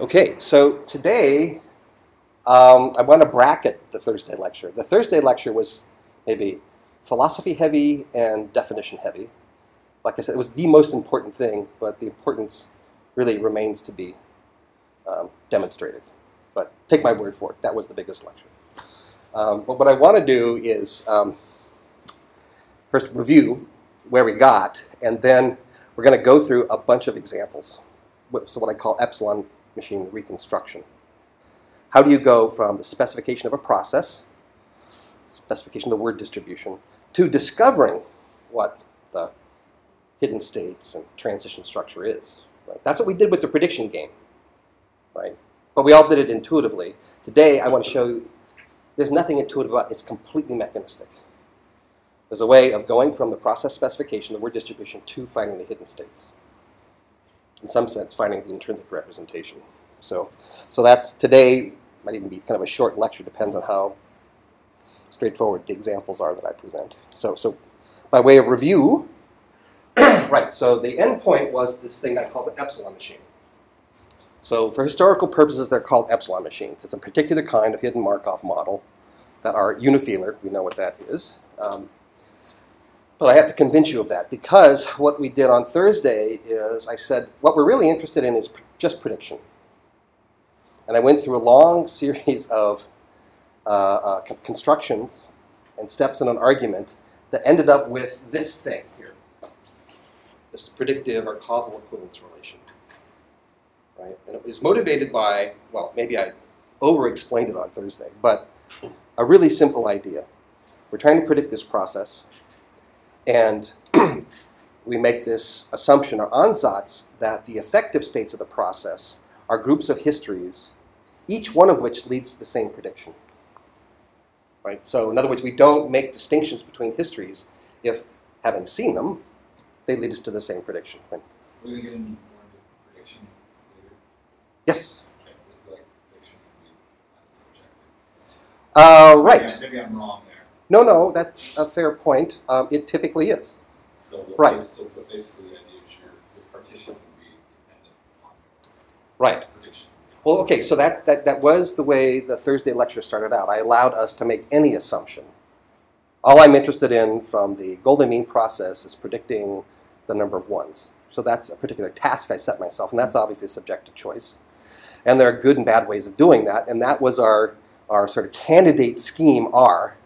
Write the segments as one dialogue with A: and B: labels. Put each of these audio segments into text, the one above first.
A: Okay, so today um, I want to bracket the Thursday lecture. The Thursday lecture was maybe philosophy heavy and definition heavy. Like I said, it was the most important thing, but the importance really remains to be um, demonstrated. But take my word for it, that was the biggest lecture. Um, but what I want to do is um, first review where we got, and then we're going to go through a bunch of examples. So what I call epsilon machine reconstruction. How do you go from the specification of a process, specification of the word distribution, to discovering what the hidden states and transition structure is? Right? That's what we did with the prediction game, right? But we all did it intuitively. Today, I want to show you there's nothing intuitive about it. It's completely mechanistic. There's a way of going from the process specification, the word distribution, to finding the hidden states. In some sense, finding the intrinsic representation. So, so that's today might even be kind of a short lecture, depends on how straightforward the examples are that I present. So, so by way of review, right, so the endpoint was this thing I called the epsilon machine. So for historical purposes, they're called epsilon machines. It's a particular kind of hidden Markov model that are unifilar. We know what that is. Um, but I have to convince you of that because what we did on Thursday is I said what we're really interested in is pr just prediction. And I went through a long series of uh, uh, constructions and steps in an argument that ended up with this thing here, this predictive or causal equivalence relation. Right? And it was motivated by, well, maybe I over-explained it on Thursday, but a really simple idea. We're trying to predict this process. And we make this assumption or ansatz that the effective states of the process are groups of histories, each one of which leads to the same prediction. Right? So in other words, we don't make distinctions between histories if, having seen them, they lead us to the same prediction. Right?
B: Will we get into more prediction?
A: Yes.
B: Okay, I feel like prediction can be subjective.
A: Uh, right.
B: Maybe I'm wrong there.
A: No, no, that's a fair point. Um, it typically is.
B: So,
A: Right.
B: So, but basically the idea is your, partition will be dependent on
A: Right.
B: prediction.
A: Well, okay, so that, that, that was the way the Thursday lecture started out. I allowed us to make any assumption. All I'm interested in from the golden mean process is predicting the number of ones. So that's a particular task I set myself, and that's obviously a subjective choice. And there are good and bad ways of doing that, and that was our, our sort of candidate scheme R,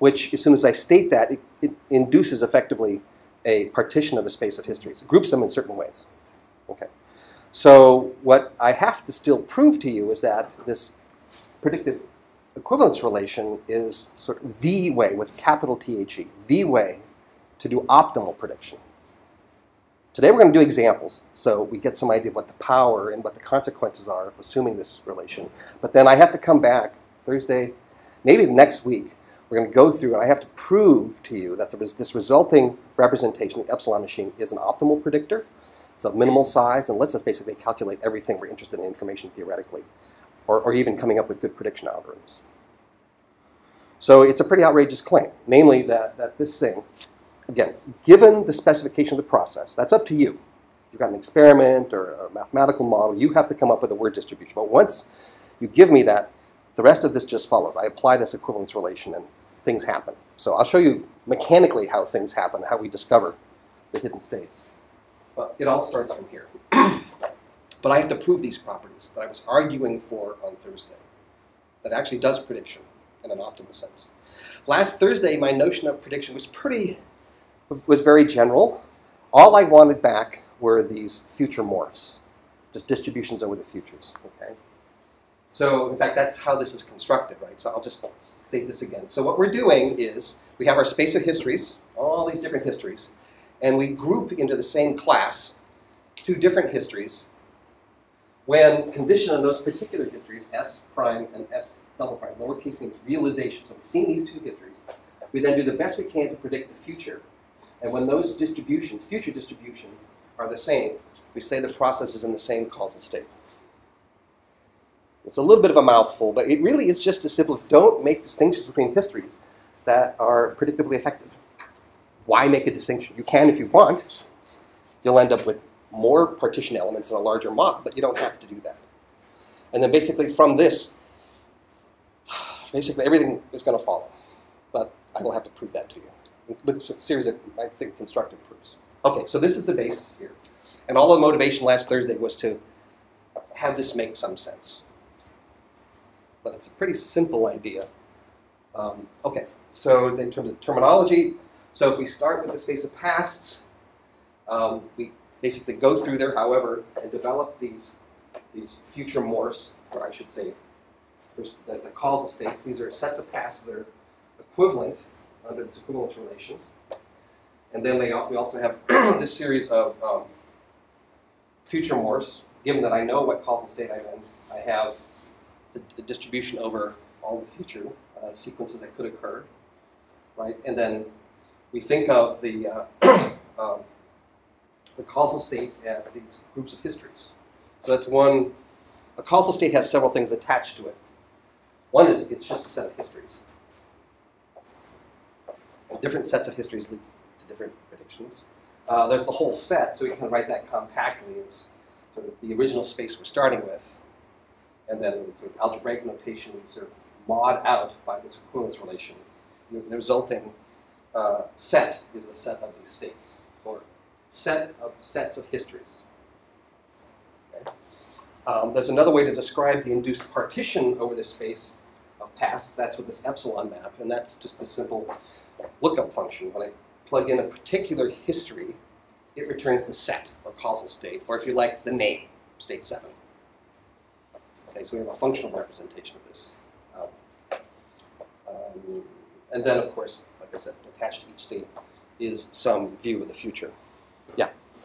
A: which as soon as I state that, it, it induces effectively a partition of the space of histories. Groups them in certain ways. Okay. So what I have to still prove to you is that this predictive equivalence relation is sort of the way, with capital T-H-E, the way to do optimal prediction. Today we're going to do examples, so we get some idea of what the power and what the consequences are of assuming this relation. But then I have to come back Thursday, maybe next week, we're going to go through and I have to prove to you that this resulting representation, the epsilon machine, is an optimal predictor. It's of minimal size and lets us basically calculate everything we're interested in information theoretically, or, or even coming up with good prediction algorithms. So it's a pretty outrageous claim, namely that, that this thing, again, given the specification of the process, that's up to you. You've got an experiment or a mathematical model, you have to come up with a word distribution. But once you give me that, the rest of this just follows. I apply this equivalence relation and things happen. So I'll show you mechanically how things happen, how we discover the hidden states. But it all starts from here. but I have to prove these properties that I was arguing for on Thursday. That actually does prediction in an optimal sense. Last Thursday, my notion of prediction was pretty, was very general. All I wanted back were these future morphs, just distributions over the futures. Okay. So in fact, that's how this is constructed, right? So I'll just state this again. So what we're doing is we have our space of histories, all these different histories, and we group into the same class two different histories when conditioned on those particular histories, S prime and S double prime, lowercase names, realization. So we've seen these two histories. We then do the best we can to predict the future. And when those distributions, future distributions, are the same, we say the process is in the same causal state. It's a little bit of a mouthful, but it really is just as simple as don't make distinctions between histories that are predictively effective. Why make a distinction? You can if you want. You'll end up with more partition elements in a larger model, but you don't have to do that. And then basically from this, basically everything is going to follow. But I will have to prove that to you with a series of, I think, constructive proofs. Okay, so this is the basis here. And all the motivation last Thursday was to have this make some sense. But it's a pretty simple idea. Um, okay, so in terms of terminology, so if we start with the space of pasts, um, we basically go through there, however, and develop these, these future morphs, or I should say, the, the causal states. These are sets of pasts that are equivalent under this equivalence relation. And then they, we also have this series of um, future morphs. Given that I know what causal state I'm in, I have the, the distribution over all the future uh, sequences that could occur, right? And then we think of the, uh, um, the causal states as these groups of histories. So that's one, a causal state has several things attached to it. One is it's just a set of histories. And different sets of histories lead to different predictions. Uh, there's the whole set, so we can write that compactly as sort of the original space we're starting with. And then with sort of algebraic notation, we sort of mod out by this equivalence relation. The resulting uh, set is a set of these states, or set of sets of histories. Okay? Um, there's another way to describe the induced partition over the space of pasts. That's with this epsilon map, and that's just a simple lookup function. When I plug in a particular history, it returns the set or causal state, or if you like, the name, state 7. Okay, so we have a functional representation of this. Um, um, and then, of course, like I said, attached to each state is some view of the future.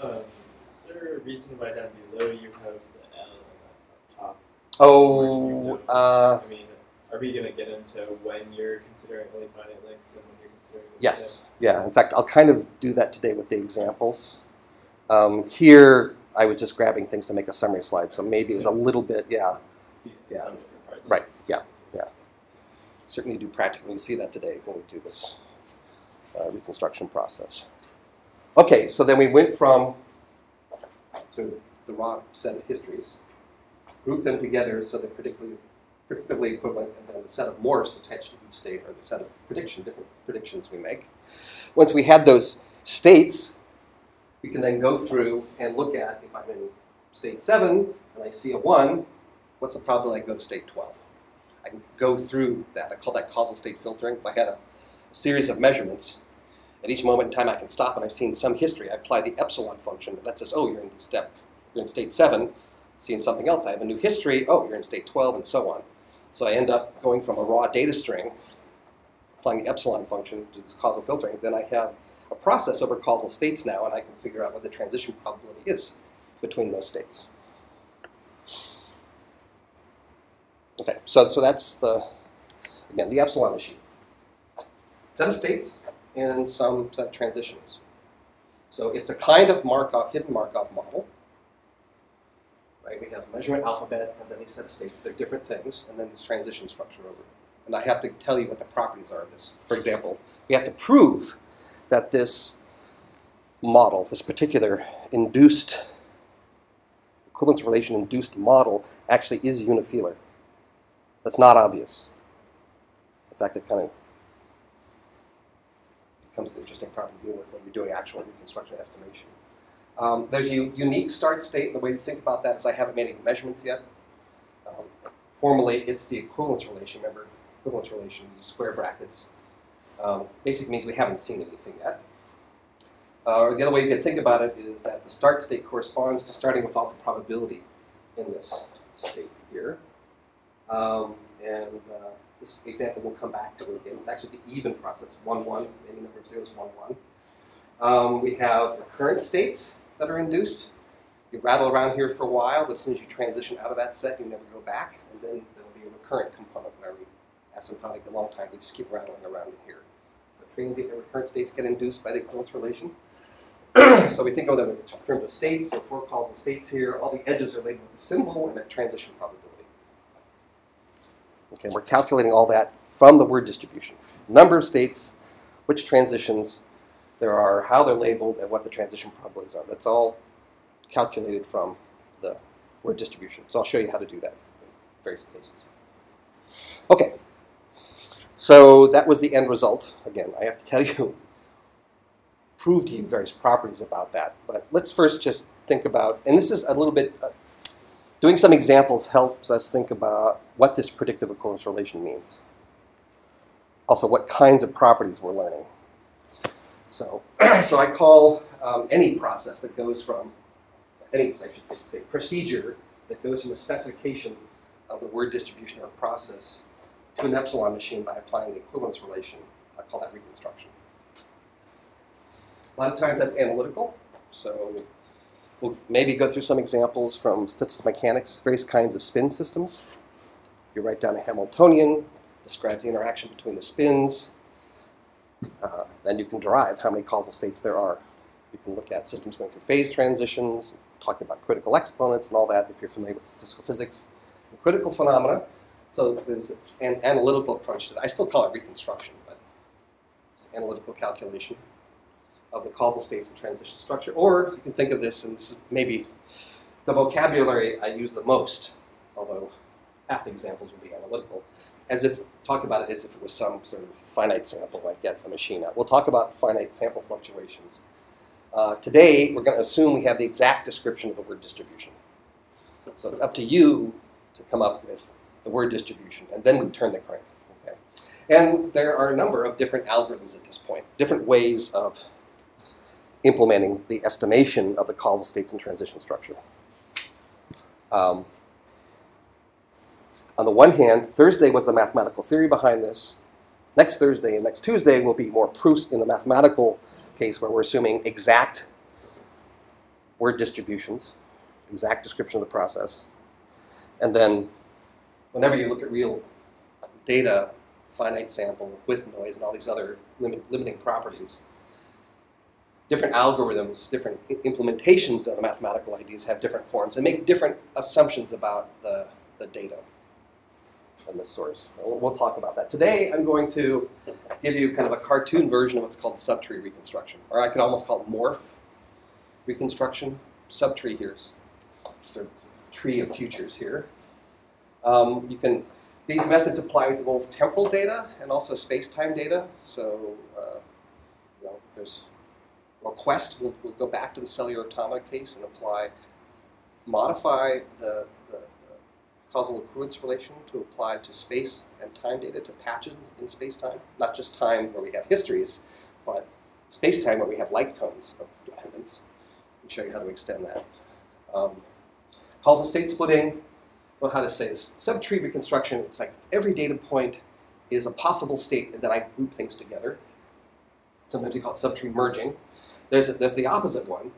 C: Um, is there a reason why down below you have the L up top?
A: Oh, uh,
C: I mean, are we going to get into when you're considering only finite lengths and when you're considering?
A: yes, yeah. In fact, I'll kind of do that today with the examples. Um, here, I was just grabbing things to make a summary slide, so maybe it's a little bit, yeah.
C: Yeah.
A: Yeah.
C: Some different parts.
A: Right, yeah, yeah. Certainly do practically see that today when we do this uh, reconstruction process. Okay, so then we went from to the raw set of histories, grouped them together so they're predictably, predictably equivalent, and then the set of morphs attached to each state are the set of prediction, different predictions we make. Once we had those states, we can then go through and look at if I'm in state 7 and I see a 1, what's the probability I go to state 12? I can go through that. I call that causal state filtering. If I had a series of measurements, at each moment in time I can stop and I've seen some history. I apply the epsilon function that says, oh, you're in step, you're in state 7, seeing something else. I have a new history, oh, you're in state 12, and so on. So I end up going from a raw data string, applying the epsilon function to this causal filtering. Then I have a process over causal states now, and I can figure out what the transition probability is between those states. Okay, so, so that's the, again, the epsilon machine. Set of states and some set of transitions. So it's a kind of Markov, hidden Markov model. Right, we have measurement alphabet and then these set of states. They're different things, and then this transition structure over. And I have to tell you what the properties are of this. For example, we have to prove that this model, this particular induced equivalence relation induced model, actually is unifilar. That's not obvious. In fact, it kind of becomes an interesting problem to deal with when you're doing actual reconstruction estimation. Um, there's a unique start state. The way to think about that is I haven't made any measurements yet. Um, formally, it's the equivalence relation. Remember, equivalence relation, you square brackets. Um, basically means we haven't seen anything yet. Uh, or the other way you can think about it is that the start state corresponds to starting with all the probability in this state here. Um, and uh, this example we'll come back to again. It's actually the even process, 1, 1, any number of zeros, 1, 1. Um, we have recurrent states that are induced. You rattle around here for a while, but as soon as you transition out of that set, you never go back. And then there'll be a recurrent component where we asymptotic a long time, we just keep rattling around in here. So transient and recurrent states get induced by the equivalence relation. so we think of them in terms of states, there four calls the states here. All the edges are labeled with a symbol and a transition probability. Okay, we're calculating all that from the word distribution. Number of states, which transitions there are, how they're labeled, and what the transition probabilities are. That's all calculated from the word distribution. So I'll show you how to do that in various cases. Okay, so that was the end result. Again, I have to tell you, prove to you various properties about that. But let's first just think about, and this is a little bit, uh, doing some examples helps us think about what this predictive equivalence relation means. Also, what kinds of properties we're learning. So, so I call um, any process that goes from, any, I should say, say, procedure that goes from a specification of the word distribution or process to an epsilon machine by applying the equivalence relation. I call that reconstruction. A lot of times that's analytical, so we'll maybe go through some examples from statistical mechanics, various kinds of spin systems. You write down a Hamiltonian, describes the interaction between the spins. Uh, then you can derive how many causal states there are. You can look at systems going through phase transitions, talking about critical exponents and all that if you're familiar with statistical physics. And critical phenomena, so there's an analytical approach to that. I still call it reconstruction, but it's analytical calculation of the causal states and transition structure. Or you can think of this, and this is maybe the vocabulary I use the most, although half the examples will be analytical, as if talk about it as if it was some sort of finite sample, like get the machine out. We'll talk about finite sample fluctuations. Uh, today, we're going to assume we have the exact description of the word distribution. So it's up to you to come up with the word distribution, and then we turn the crank. Okay? And there are a number of different algorithms at this point, different ways of implementing the estimation of the causal states and transition structure. Um, on the one hand, Thursday was the mathematical theory behind this. Next Thursday and next Tuesday will be more proofs in the mathematical case where we're assuming exact word distributions, exact description of the process. And then whenever you look at real data, finite sample with noise and all these other limit, limiting properties, different algorithms, different implementations of mathematical ideas have different forms and make different assumptions about the, the data and the source. We'll, we'll, talk about that. Today, I'm going to give you kind of a cartoon version of what's called subtree reconstruction, or I could almost call it morph reconstruction. Subtree here is sort of tree of futures here. Um, you can these methods apply to both temporal data and also space-time data. So, uh, you know, there's or Quest will, will go back to the cellular automata case and apply, modify the, the, the causal equivalence relation to apply to space and time data, to patches in space-time, not just time where we have histories, but space-time where we have light cones of dependence. I'll show you how to extend that. Um, causal state splitting, well, how to say this, subtree reconstruction, it's like every data point is a possible state, and then I group things together. Sometimes we call it subtree merging. There's, a, there's the opposite one,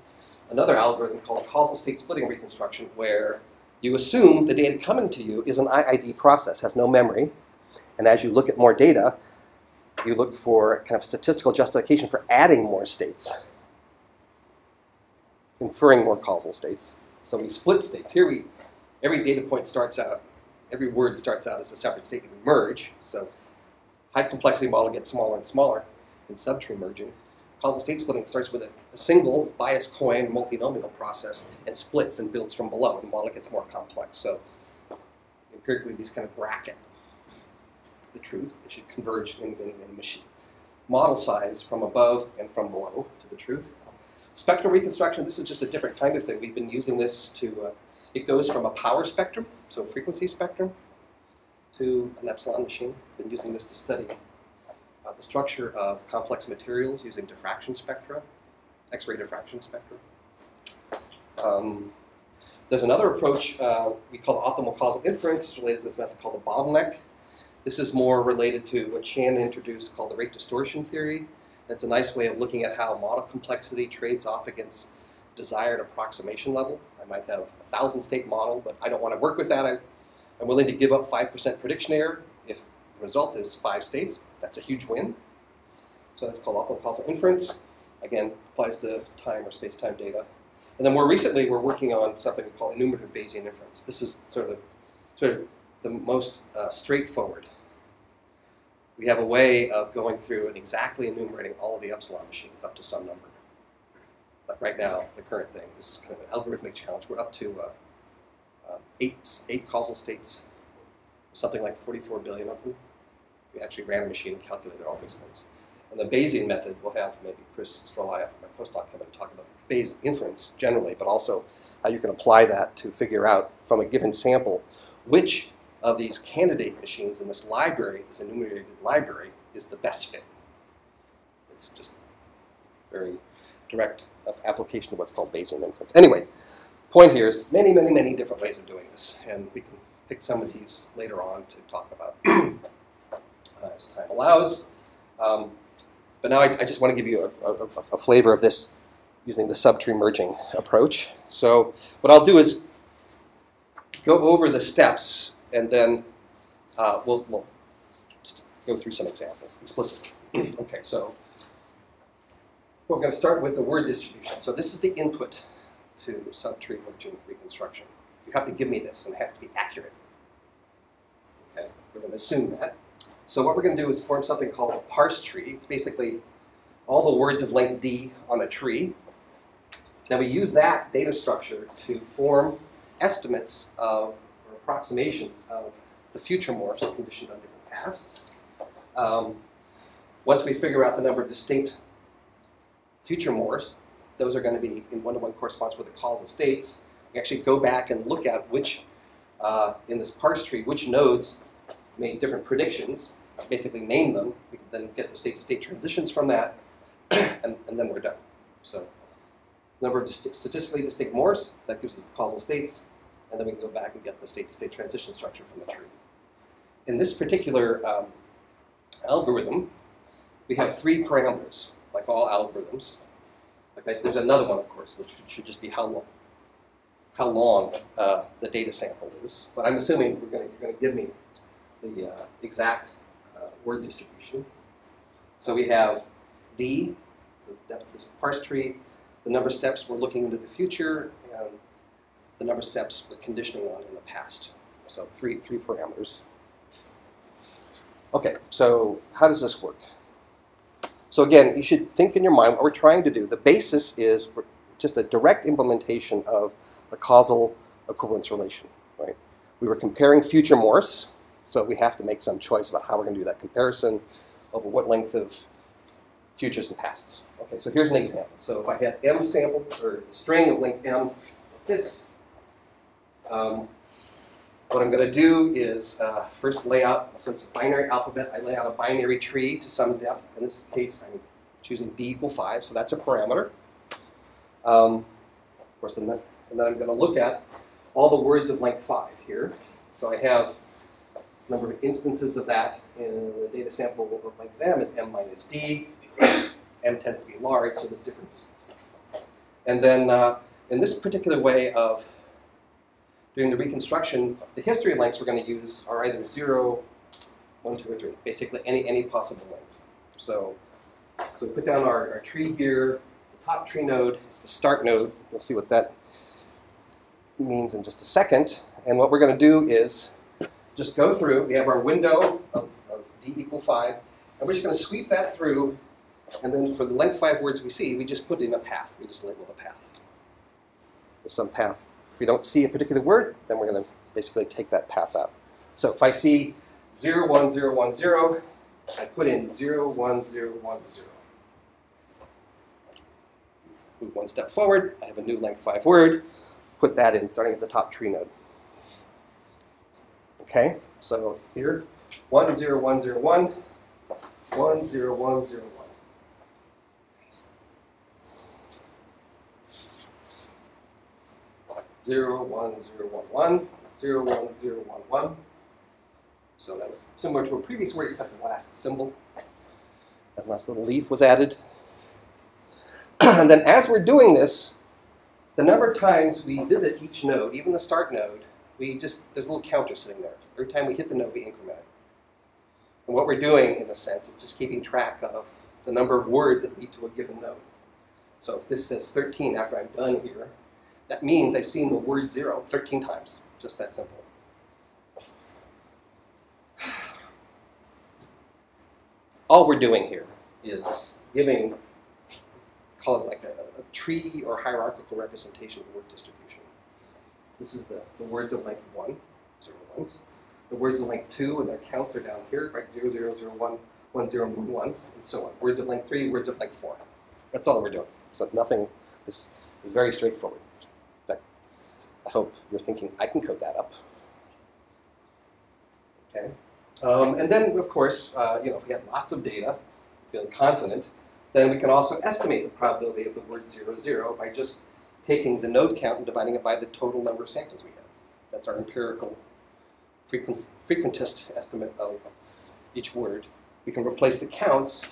A: another algorithm called causal state splitting reconstruction, where you assume the data coming to you is an IID process, has no memory, and as you look at more data, you look for kind of statistical justification for adding more states, inferring more causal states. So we split states. Here we, every data point starts out, every word starts out as a separate state, and we merge. So high complexity model gets smaller and smaller in subtree merging causal state splitting starts with a, a single bias coin multinomial process and splits and builds from below. The model gets more complex. So empirically, these kind of bracket the truth. They should converge in, in, in machine. Model size from above and from below to the truth. Spectral reconstruction, this is just a different kind of thing. We've been using this to, uh, it goes from a power spectrum, so frequency spectrum, to an epsilon machine. Been using this to study the structure of complex materials using diffraction spectra, X-ray diffraction spectra. Um, there's another approach uh, we call optimal causal inference. It's related to this method called the bottleneck. This is more related to what Shannon introduced called the rate distortion theory. It's a nice way of looking at how model complexity trades off against desired approximation level. I might have a thousand state model, but I don't want to work with that. I, I'm willing to give up 5% prediction error if the result is five states. That's a huge win. So that's called optimal causal inference. Again, applies to time or space-time data. And then more recently, we're working on something we call enumerative Bayesian inference. This is sort of, sort of the most uh, straightforward. We have a way of going through and exactly enumerating all of the epsilon machines up to some number. But right now, the current thing, this is kind of an algorithmic challenge. We're up to uh, uh, eight, eight causal states something like 44 billion of them. We actually ran a machine and calculated all these things. And the Bayesian method, we'll have maybe Chris Strelioff my postdoc come and talk about Bayes inference generally, but also how you can apply that to figure out from a given sample which of these candidate machines in this library, this enumerated library, is the best fit. It's just very direct application of what's called Bayesian inference. Anyway, point here is many, many, many different ways of doing this, and we can pick some of these later on to talk about as time allows. Um, but now I, I, just want to give you a, a, a, flavor of this using the subtree merging approach. So what I'll do is go over the steps and then uh, we'll, we'll go through some examples explicitly. okay, so we're going to start with the word distribution. So this is the input to subtree merging reconstruction. You have to give me this, and it has to be accurate. Okay, we're going to assume that. So what we're going to do is form something called a parse tree. It's basically all the words of length d on a tree. Now we use that data structure to form estimates of, or approximations of the future morphs conditioned on different pasts. Um, once we figure out the number of distinct future morphs, those are going to be in one-to-one correspondence with the causal states. We actually go back and look at which, uh, in this parse tree, which nodes made different predictions, basically name them. We can then get the state-to-state transitions from that, and, and, then we're done. So number of statistically distinct morphs, that gives us the causal states, and then we can go back and get the state-to-state transition structure from the tree. In this particular um, algorithm, we have three parameters, like all algorithms. Like there's another one, of course, which should just be how long, how long uh, the data sample is. But I'm assuming we're going to, you're going to give me the uh, exact uh, word distribution. So we have D, the depth of this parse tree, the number of steps we're looking into the future, and the number of steps we're conditioning on in the past. So three, three parameters. Okay, so how does this work? So again, you should think in your mind what we're trying to do. The basis is just a direct implementation of the causal equivalence relation, right? We were comparing future morphs, so we have to make some choice about how we're going to do that comparison over what length of futures and pasts. Okay, so here's an example. So if I had m sample, or string of length m, this, um, what I'm going to do is uh, first lay out, since it's a binary alphabet, I lay out a binary tree to some depth. In this case, I'm choosing d equal 5, so that's a parameter. Um, of course, and then, and then I'm going to look at all the words of length 5 here. So I have number of instances of that in the data sample of length m is m minus d. m tends to be large, so there's difference. And then uh, in this particular way of doing the reconstruction, the history lengths we're going to use are either 0, 1, 2, or 3, basically any, any possible length. So, so we put down our, our tree here. The top tree node is the start node. We'll see what that means in just a second. And what we're going to do is just go through. We have our window of, of d equal 5, and we're just going to sweep that through. And then for the length 5 words we see, we just put in a path. We just label the path. With some path if we don't see a particular word, then we're going to basically take that path out. So if I see 0, 1, 0, 1, 0, I put in 0, 1, 0, 1, 0. Move one step forward, I have a new length 5 word, put that in, starting at the top tree node. Okay, so here, 1, 0, 1, 0, 1, 1, 0, 1, 0, 1. 0, 1, 0, 1, 1, 0, 1, 0, 1, 1. So that was similar to a previous word, except the last symbol. That last little leaf was added. and then as we're doing this, the number of times we visit each node, even the start node, we just, there's a little counter sitting there. Every time we hit the note, we increment it. And what we're doing, in a sense, is just keeping track of the number of words that lead to a given note. So if this says 13 after I'm done here, that means I've seen the word zero 13 times. Just that simple. All we're doing here is giving, call it like a, a tree or hierarchical representation of word distribution. This is the, the words of length one, zero ones. the words of length 2 and their counts are down here, right? 0, 0, 0, 1, 1, 0, 1, 1, and so on. Words of length 3, words of length 4. That's all we're doing. So nothing, this is very straightforward. I hope you're thinking, I can code that up. Okay. Um, and then, of course, uh, you know, if we had lots of data, feeling confident, then we can also estimate the probability of the word 0, 0 by just taking the node count and dividing it by the total number of samples we have. That's our empirical frequentist estimate of each word. We can replace the counts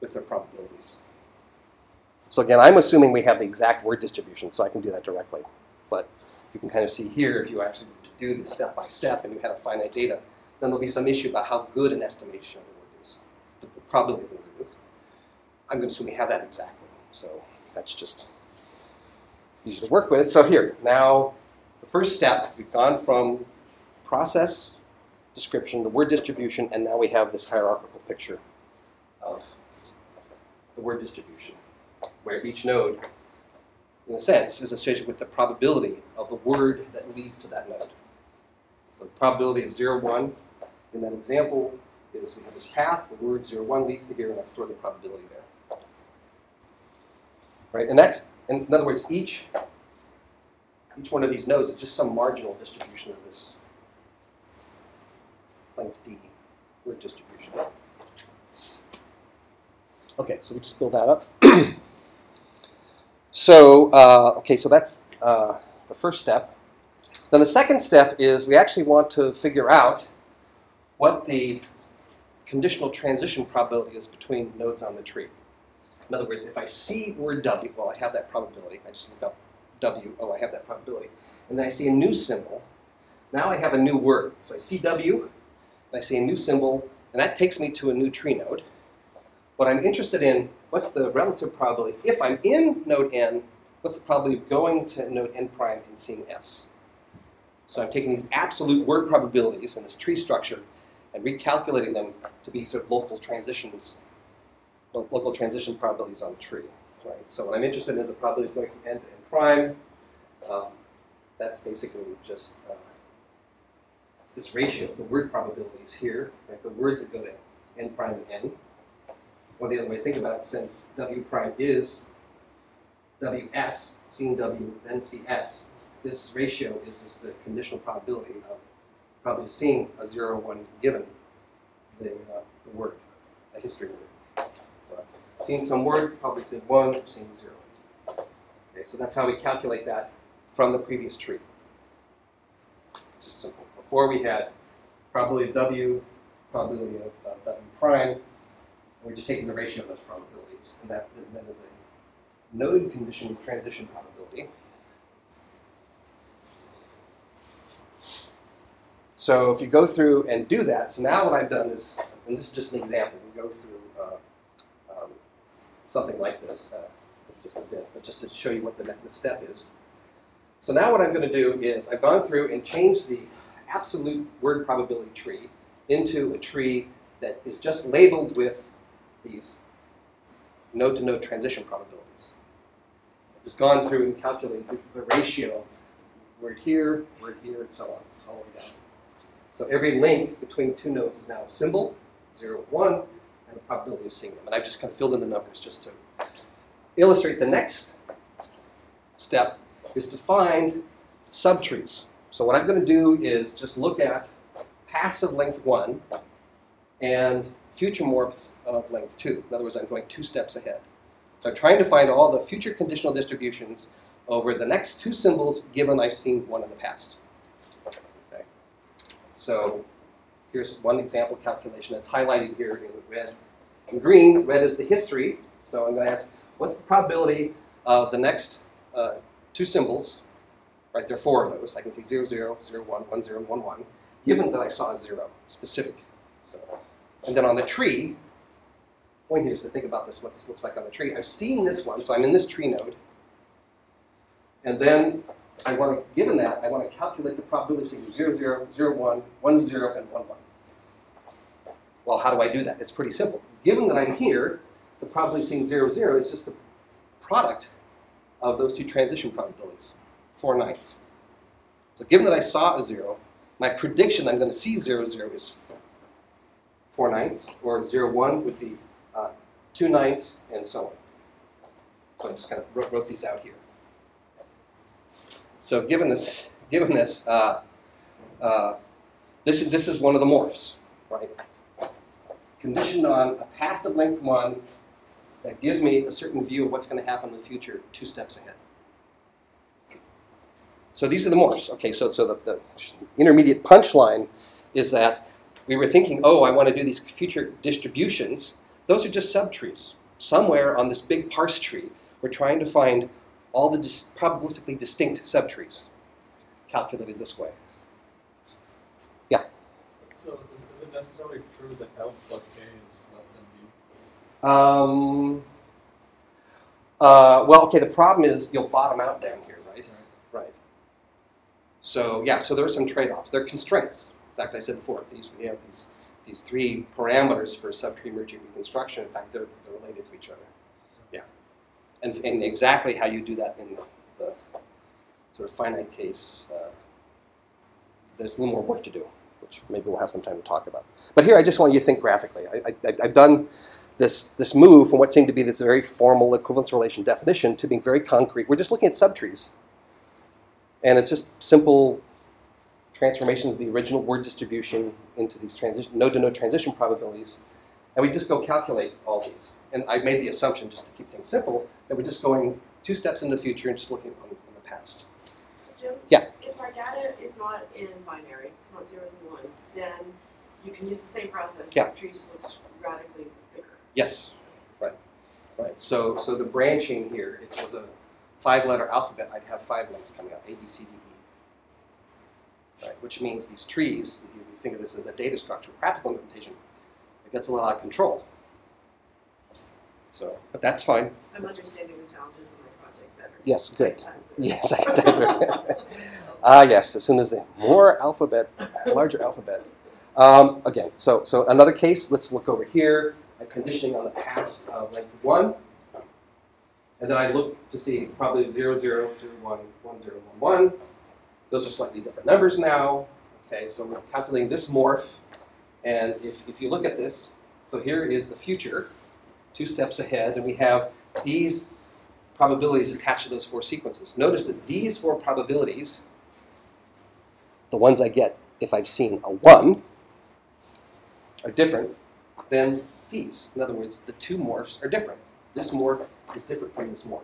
A: with their probabilities. So again, I'm assuming we have the exact word distribution, so I can do that directly. But you can kind of see here, if you actually do this step by step and you had a finite data, then there'll be some issue about how good an estimation of the word is, the probability of the word is. I'm going to assume we have that exactly. So that's just easy to work with. So here, now the first step, we've gone from process description, the word distribution, and now we have this hierarchical picture of the word distribution, where each node, in a sense, is associated with the probability of the word that leads to that node. So the probability of 0, 1 in that example is we have this path, the word 0, 1 leads to here, and I store the probability there. Right, and that's, in other words, each, each one of these nodes is just some marginal distribution of this length d distribution. Okay, so we just build that up. so, uh, okay, so that's uh, the first step. Then the second step is we actually want to figure out what the conditional transition probability is between nodes on the tree. In other words, if I see word W, well, I have that probability. I just look up W, oh, I have that probability. And then I see a new symbol. Now I have a new word. So I see W, and I see a new symbol, and that takes me to a new tree node. But I'm interested in what's the relative probability, if I'm in node n, what's the probability of going to node n prime and seeing S? So I'm taking these absolute word probabilities in this tree structure and recalculating them to be sort of local transitions, local transition probabilities on the tree. Right? So what I'm interested in is the probability of going from n to n prime. Um, that's basically just uh, this ratio of the word probabilities here, right? the words that go to n prime and n. Or the other way to think about it, since w prime is ws, seeing w, then cs, this ratio is just the conditional probability of probably seeing a 0, 1 given the, uh, the word, the history word. So seeing some word, probably seeing 1, seeing 0. Okay, so that's how we calculate that from the previous tree. Just simple. Before we had probability of W, probability of uh, W prime, we're just taking the ratio of those probabilities. And that, that is a node condition transition probability. So if you go through and do that, so now what I've done is, and this is just an example, we go through uh, something like this, uh, just a bit, but just to show you what the next step is. So now what I'm going to do is I've gone through and changed the absolute word probability tree into a tree that is just labeled with these node-to-node transition probabilities. I've just gone through and calculated the, the ratio word here, word here, and so on, all the way down. So every link between two nodes is now a symbol, 0, 1, and a probability of seeing them. And I've just kind of filled in the numbers just to illustrate the next step is to find subtrees. So what I'm going to do is just look at passive length 1 and future morphs of length 2. In other words, I'm going two steps ahead. So I'm trying to find all the future conditional distributions over the next two symbols given I've seen one in the past. Okay. So here's one example calculation that's highlighted here in red and green. Red is the history. So I'm going to ask, what's the probability of the next uh, two symbols, right, there are four of those. I can see 0, 0, 0, 1, 1, 0, 1, 1, given that I saw a 0, specific. So, and then on the tree, point here is to think about this, what this looks like on the tree. I've seen this one, so I'm in this tree node. And then I want to, given that, I want to calculate the probability of seeing 0, 0, 0, 1, 1, 0, and 1, 1. Well, how do I do that? It's pretty simple. Given that I'm here, the probability of seeing 0, 0 is just the product of those two transition probabilities, 4 ninths. So given that I saw a 0, my prediction I'm going to see 0, 0 is 4 ninths, or 0, 1 would be uh, 2 ninths, and so on. So I just kind of wrote, wrote these out here. So given this, given this, uh, uh, this, this is one of the morphs, right? Conditioned on a passive length 1 that gives me a certain view of what's going to happen in the future two steps ahead. So these are the morphs. Okay, so, so the, the intermediate punchline is that we were thinking, oh, I want to do these future distributions. Those are just subtrees. Somewhere on this big parse tree, we're trying to find all the dis- probabilistically distinct subtrees calculated this way. Yeah?
C: So is, is it necessarily true that L plus K is less than B?
A: Um, uh, well, okay, the problem is you'll bottom out down here, right? Right. So yeah, so there are some trade-offs. There are constraints. In fact, I said before, these we have these these three parameters for subtree merging reconstruction. In fact, they're, they're related to each other. Yeah. And, and exactly how you do that in the, the sort of finite case, uh, there's a little more work to do, which maybe we'll have some time to talk about. But here, I just want you to think graphically. I, I, I've done this, this move from what seemed to be this very formal equivalence relation definition to being very concrete. We're just looking at subtrees. And it's just simple transformations of the original word distribution into these transition, node to node transition probabilities. And we just go calculate all these. And I made the assumption, just to keep things simple, that we're just going two steps in the future and just looking on, on the past.
D: Jim?
A: Yeah.
D: If our data is not in binary, it's not zeros and ones, then you can use the same process.
A: Yeah.
D: The tree just looks radically thicker.
A: Yes, right, right. So, so the branching here, if it was a five-letter alphabet, I'd have five lines coming out, A, B, C, D, E. Right, which means these trees, if you think of this as a data structure, practical implementation, it gets a little out of control. So, but that's fine.
D: I'm understanding the challenges of my project better.
A: Yes, good. Yes, I can. Ah, yes. As soon as the more alphabet, larger alphabet. Um, again, so so another case. Let's look over here. I'm conditioning on the past of length one, and then I look to see probably zero zero zero one one zero one one. Those are slightly different numbers now. Okay, so we're calculating this morph, and if if you look at this, so here is the future, two steps ahead, and we have these probabilities attached to those four sequences. Notice that these four probabilities, the ones I get if I've seen a 1, are different than these. In other words, the two morphs are different. This morph is different from this morph.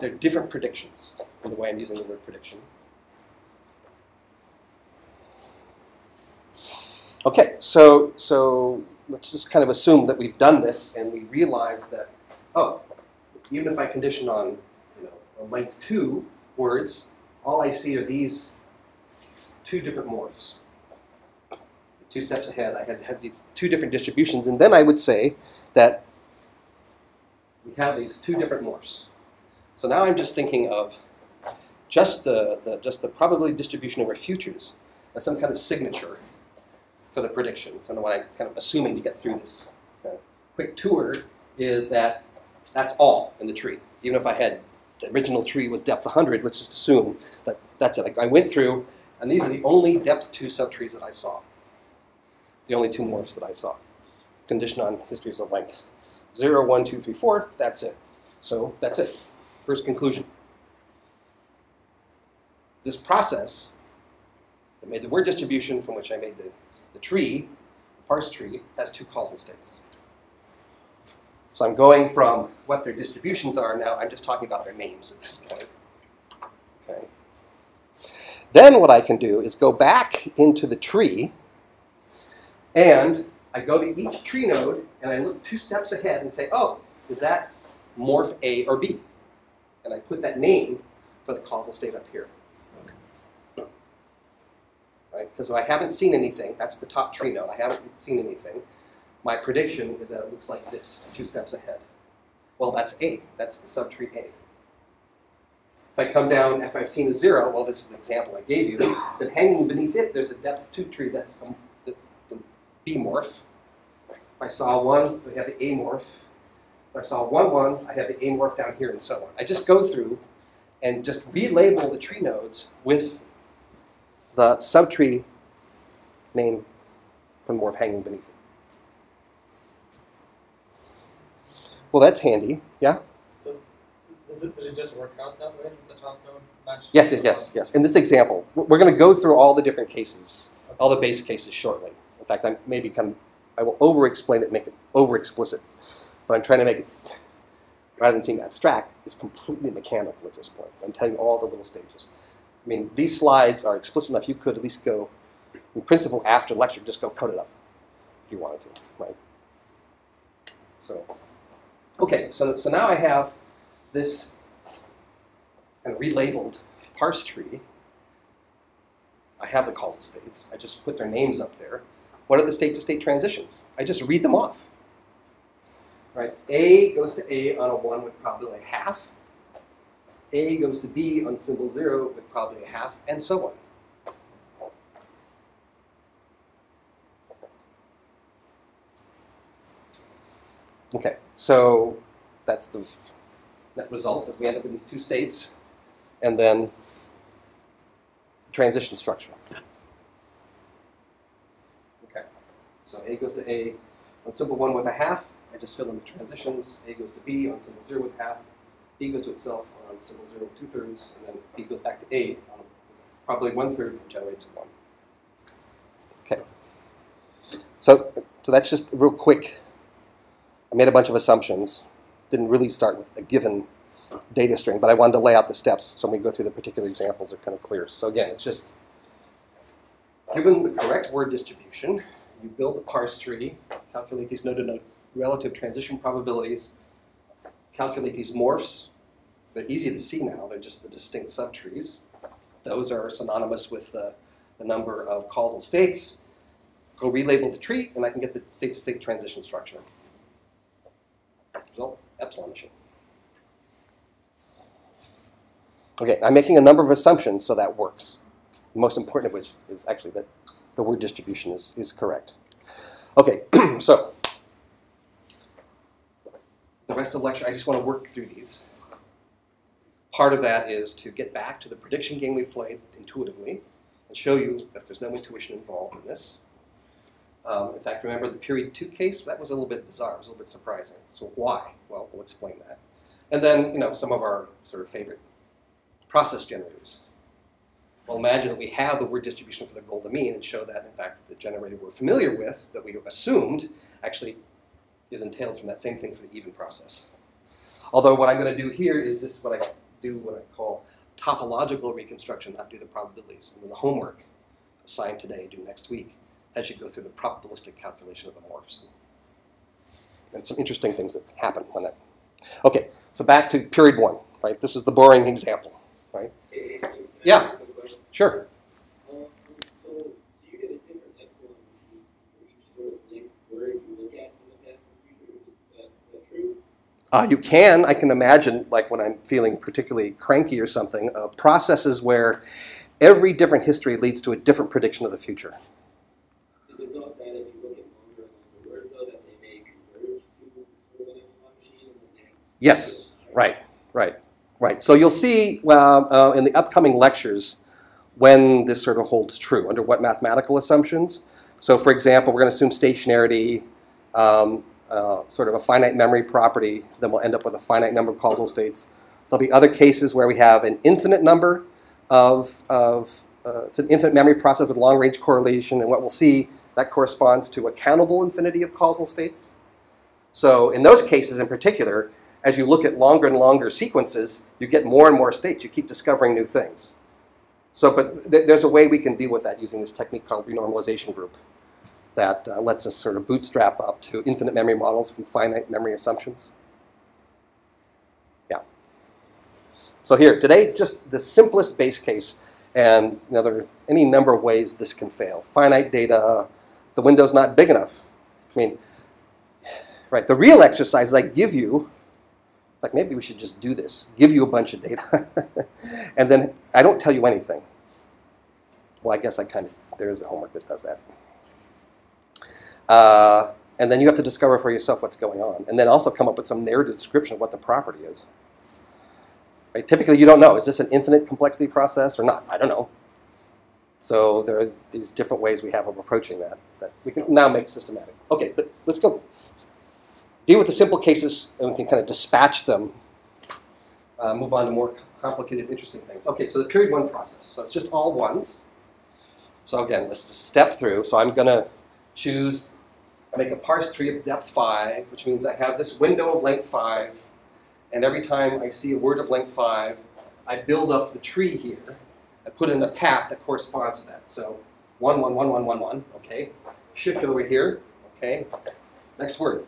A: They're different predictions in the way I'm using the word prediction. Okay, so so let's just kind of assume that we've done this and we realize that, oh, even if I condition on you know, length two words, all I see are these two different morphs. Two steps ahead, I have, have these two different distributions, and then I would say that we have these two different morphs. So now I'm just thinking of just the, the just the probability distribution over futures as some kind of signature for the predictions. And what I'm kind of assuming to get through this uh, quick tour is that that's all in the tree. Even if I had the original tree was depth 100, let's just assume that that's it. I went through, and these are the only depth 2 subtrees that I saw. The only two morphs that I saw. Condition on histories of length. 0, 1, 2, 3, 4, that's it. So that's it. First conclusion. This process that made the word distribution from which I made the, the tree, the parse tree, has two causal states. So I'm going from what their distributions are now, I'm just talking about their names at this point. Okay. Then what I can do is go back into the tree and I go to each tree node and I look two steps ahead and say, oh, is that morph A or B? And I put that name for the causal state up here. Right? Because I haven't seen anything, that's the top tree node, I haven't seen anything my prediction is that it looks like this, two steps ahead. Well, that's A. That's the subtree A. If I come down, if I've seen a zero, well, this is the example I gave you, then hanging beneath it, there's a depth two tree that's, um, that's the B morph. If I saw one, we have the A morph. If I saw one one, I have the A morph down here and so on. I just go through and just relabel the tree nodes with the subtree name from morph hanging beneath it. Well, that's handy. Yeah?
E: It, did it just work out that way? The top node?
A: Yes, yes, yes. In this example, we're going to go through all the different cases, all the base cases shortly. In fact, I maybe come, I will over-explain it, make it over-explicit. But I'm trying to make it, rather than seem abstract, it's completely mechanical at this point. I'm telling you all the little stages. I mean, these slides are explicit enough. You could at least go, in principle, after lecture, just go code it up if you wanted to, right? So, okay, so, so now I have this kind of relabeled parse tree. I have the causal states. I just put their names up there. What are the state-to-state transitions? I just read them off. Right? A goes to A on a 1 with probably a half. A goes to B on symbol 0 with probably a half, and so on. Okay, so that's the net result as we end up with these two states, and then transition structure. Okay, so A goes to A on symbol 1 with a half. I just fill in the transitions. A goes to B on symbol 0 with half. B goes to itself on symbol 0 with 2 thirds. And then B goes back to A on probably 1 third and generates a 1. Okay. So, so that's just real quick. I made a bunch of assumptions. Didn't really start with a given data string, but I wanted to lay out the steps so when we go through the particular examples, they're kind of clear. So again, it's just given the correct word distribution, you build the parse tree, calculate these node-to-node relative transition probabilities, calculate these morphs. They're easy to see now. They're just the distinct subtrees. Those are synonymous with the, the number of causal states. Go relabel the tree, and I can get the state-to-state transition structure. Result, epsilon machine. Okay, I'm making a number of assumptions so that works. The most important of which is actually that the word distribution is, is correct. Okay, so the rest of the lecture, I just want to work through these. Part of that is to get back to the prediction game we played intuitively and show you that there's no intuition involved in this. Um, in fact, remember the period two case? That was a little bit bizarre. It was a little bit surprising. So why? Well, we'll explain that. And then, you know, some of our sort of favorite process generators. Well, imagine that we have the word distribution for the golden mean and show that, in fact, the generator we're familiar with, that we assumed, actually is entailed from that same thing for the even process. Although what I'm going to do here is just what I do what I call topological reconstruction, not do the probabilities. And the homework assigned today, do next week, as you go through the probabilistic calculation of the morphs. And some interesting things that happen when that. Okay, so back to period one, right? This is the boring example, right? Yeah. Sure. Uh, you can, I can imagine, like when I'm feeling particularly cranky or something, uh, processes where every different history leads to a different prediction of the future.
F: Is it not that as you look at longer and longer words, though, that they may converge to sort of an epsilon machine in the next?
A: Yes, right, right, right. So you'll see uh, in the upcoming lectures when this sort of holds true, under what mathematical assumptions. So for example, we're going to assume stationarity, um, uh, sort of a finite memory property, then we'll end up with a finite number of causal states. There'll be other cases where we have an infinite number of, of uh, it's an infinite memory process with long range correlation, and what we'll see, that corresponds to a countable infinity of causal states. So in those cases in particular, as you look at longer and longer sequences, you get more and more states. You keep discovering new things. So, but th- there's a way we can deal with that using this technique called renormalization group that uh, lets us sort of bootstrap up to infinite memory models from finite memory assumptions. Yeah. So here, today, just the simplest base case, and you know, there are any number of ways this can fail. Finite data, the window's not big enough. I mean, right, the real exercise I give you, like maybe we should just do this, give you a bunch of data, and then I don't tell you anything. Well, I guess I kind of, there is a homework that does that. Uh, and then you have to discover for yourself what's going on, and then also come up with some narrative description of what the property is. Right? Typically, you don't know is this an infinite complexity process or not? I don't know. So there are these different ways we have of approaching that that we can now make systematic. Okay, but let's go deal with the simple cases and we can kind of dispatch them. Uh, move on to more complicated, interesting things. Okay, so the period one process. So it's just all ones. So again, let's just step through. So I'm going to choose, make a parse tree of depth 5, which means I have this window of length 5. And every time I see a word of length 5, I build up the tree here. I put in a path that corresponds to that. So 1, 1, 1, 1, 1, 1, okay. Shift over here, okay. Next word,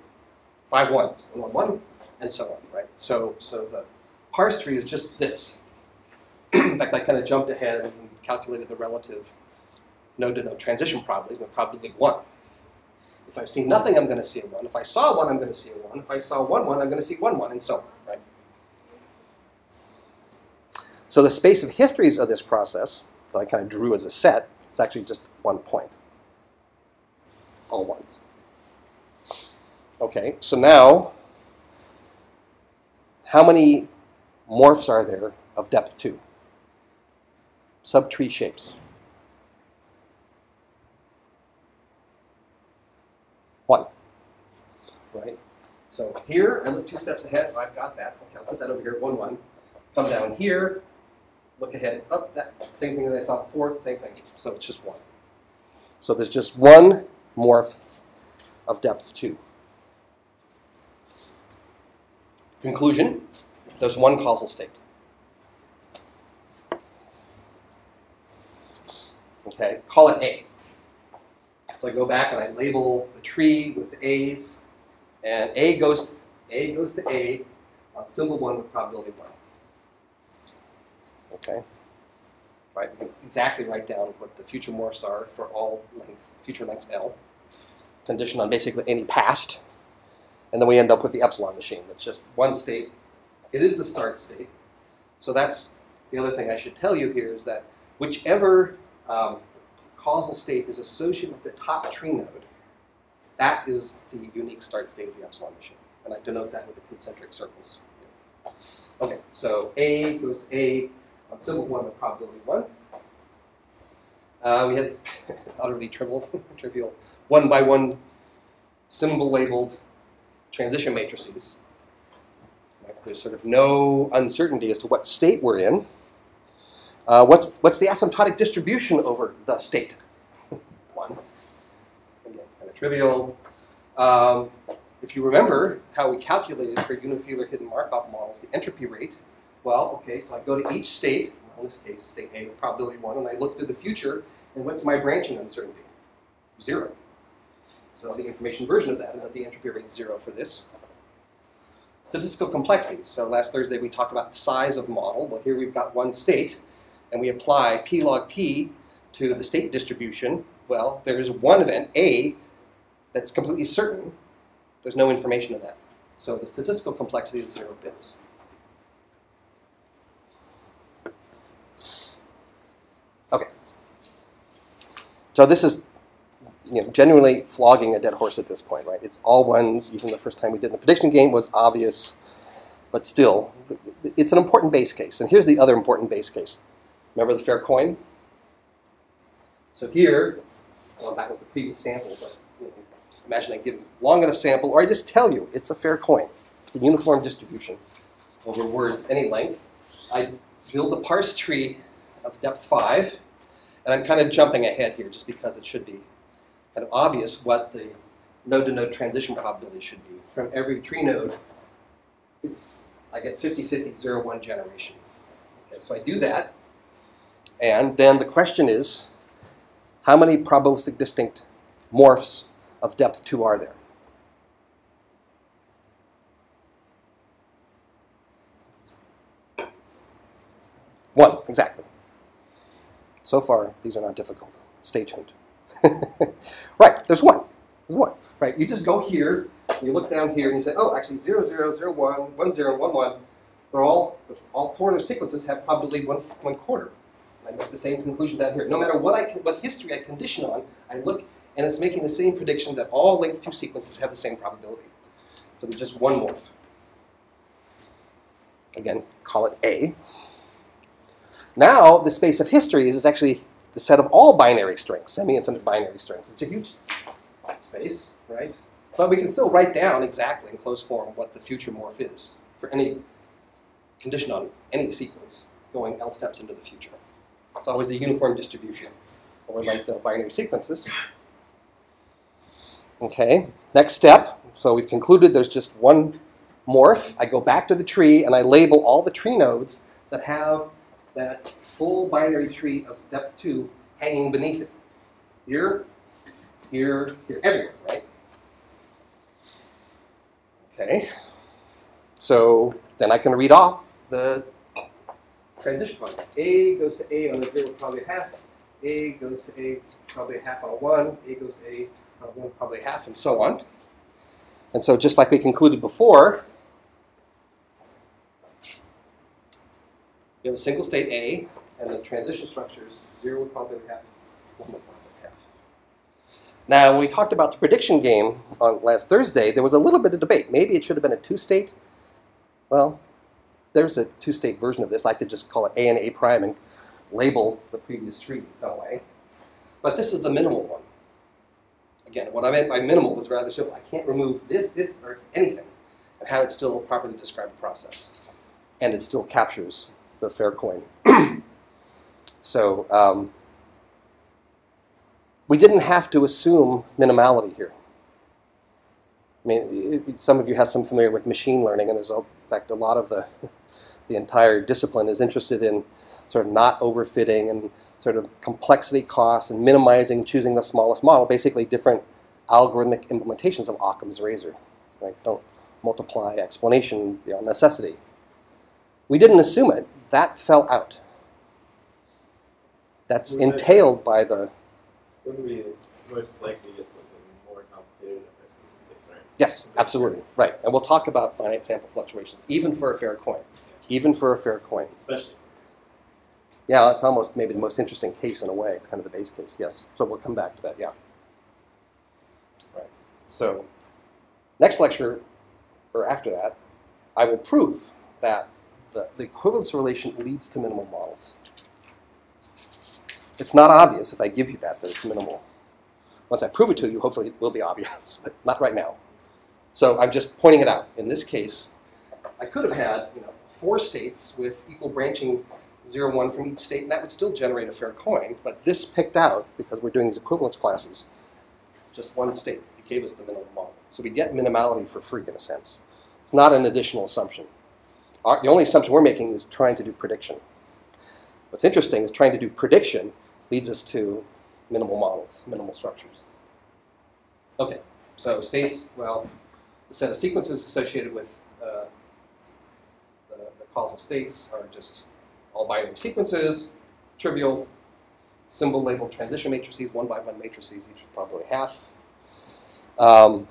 A: five ones, 1, 1, 1, and so on, right? So, so the parse tree is just this. In fact, I kind of jumped ahead and calculated the relative node-to-node transition probabilities, and probability 1. If I've seen nothing, I'm going to see a 1. If I saw 1, I'm going to see a 1. If I saw 1, 1, I'm going to see 1, 1, and so on, right? So the space of histories of this process that I kind of drew as a set is actually just one point. All ones. Okay, so now, how many morphs are there of depth 2? Subtree shapes. One. Right? So here, I look two steps ahead. I've got that. Okay, I'll put that over here, 1, 1. Come down here, look ahead. Up, that same thing that I saw before, same thing. So it's just 1. So there's just one morph of depth 2. Conclusion, there's one causal state. Okay, call it A. So I go back and I label the tree with A's, and A goes to, A goes to A on symbol one with probability one. Okay, right? Exactly write down what the future morphs are for all length, future lengths L, conditioned on basically any past, and then we end up with the epsilon machine. That's just one state. It is the start state. So that's the other thing I should tell you here is that whichever um, causal state is associated with the top tree node, that is the unique start state of the epsilon machine. And I denote that with the concentric circles. Okay, so A goes to A on symbol 1 with probability 1. Uh, we had utterly trivial, trivial one by one symbol labeled transition matrices. There's sort of no uncertainty as to what state we're in. Uh, what's, what's the asymptotic distribution over the state? One. Again, kind of trivial. Um, if you remember how we calculated for unifilar hidden Markov models the entropy rate, well, okay, so I go to each state, in this case, state A with probability 1, and I look to the future, and what's my branching uncertainty? Zero. So the information version of that is that the entropy rate is zero for this. Statistical complexity. So last Thursday we talked about the size of model. Well, here we've got one state, and we apply p log p to the state distribution. Well, there's one event, A, that's completely certain. There's no information in that. So the statistical complexity is zero bits. Okay. So this is you know, genuinely flogging a dead horse at this point, right? It's all ones. Even the first time we did the prediction game was obvious, but still, it's an important base case. And here's the other important base case. Remember the fair coin? So here, well, that was the previous sample, but you know, imagine I give a long enough sample, or I just tell you it's a fair coin. It's the uniform distribution over words any length. I build the parse tree of depth five, and I'm kind of jumping ahead here just because it should be kind of obvious what the node-to-node transition probability should be. From every tree node, I get 50-50, 0-1 generation. Okay, so I do that, and then the question is, how many probabilistic distinct morphs of depth 2 are there? One, exactly. So far, these are not difficult. Stay tuned. right, there's one. There's one. Right, you just go here, you look down here, and you say, oh, actually 0, 0, 0, 1, 1, 0, 1, 1, they're all, all four of their sequences have probably one, one quarter. I make the same conclusion down here. No matter what, I, what history I condition on, I look, and it's making the same prediction that all length 2 sequences have the same probability. So there's just one morph. Again, call it A. Now, the space of histories is actually the set of all binary strings, semi-infinite binary strings. It's a huge space, right? But we can still write down exactly in closed form what the future morph is for any condition on any sequence going L steps into the future. It's always the uniform distribution over length of binary sequences. Okay, next step. So we've concluded there's just one morph. I go back to the tree and I label all the tree nodes that have that full binary tree of depth 2 hanging beneath it. Here, here, here, everywhere, right? Okay. So then I can read off the transition points. A goes to A on a 0, probably half. A goes to A, probably half on a 1. A goes to A on a 1, probably half, and so on. And so just like we concluded before, you have a single state A, and the transition structures 0 would probably half, 1 would probably half. Now, when we talked about the prediction game on last Thursday, there was a little bit of debate. Maybe it should have been a two-state. Well, there's a two-state version of this. I could just call it A and A prime and label the previous tree in some way. But this is the minimal one. Again, what I meant by minimal was rather simple. I can't remove this, this, or anything, and have it still properly describe the process. And it still captures the fair coin. so um, we didn't have to assume minimality here. I mean, it- some of you have some familiar with machine learning, and there's, a, in fact, a lot of the, the entire discipline is interested in sort of not overfitting and sort of complexity costs and minimizing, choosing the smallest model, basically different algorithmic implementations of Occam's razor. Right? Don't multiply explanation beyond necessity. We didn't assume it. That fell out. That's entailed by the
C: Wouldn't we most likely get something more complicated if statistics, right?
A: Yes, absolutely. Right. And we'll talk about finite sample fluctuations, even for a fair coin. Even for a fair coin.
C: Especially.
A: Yeah, it's almost maybe the most interesting case in a way. It's kind of the base case, yes. So we'll come back to that, yeah. Right. So, next lecture, or after that, I will prove that the, the equivalence relation leads to minimal models. It's not obvious if I give you that, that it's minimal. Once I prove it to you, hopefully it will be obvious, but not right now. So I'm just pointing it out. In this case, I could have had you know, four states with equal branching 0, 1 from each state, and that would still generate a fair coin. But this picked out, because we're doing these equivalence classes, just one state. It gave us the minimum model. So we get minimality for free, in a sense. It's not an additional assumption. Our, the only assumption we're making is trying to do prediction. What's interesting is trying to do prediction leads us to minimal models, minimal structures. Okay, so states, well, the set of sequences associated with uh, the, the causal states are just all binary sequences, trivial, symbol labeled transition matrices, one by one matrices, each with probably half. Um,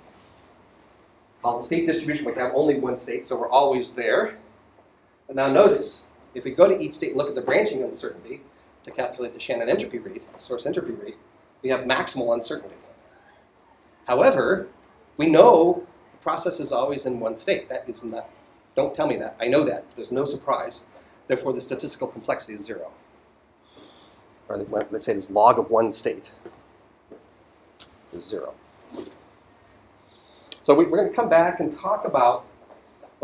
A: causal state distribution, we have only one state, so we're always there. But now notice, if we go to each state and look at the branching uncertainty to calculate the Shannon entropy rate, source entropy rate, we have maximal uncertainty. However, we know the process is always in one state. That is not, don't tell me that. I know that. There's no surprise. Therefore, the statistical complexity is zero. Or let's say this log of one state is zero. So we, we're going to come back and talk about,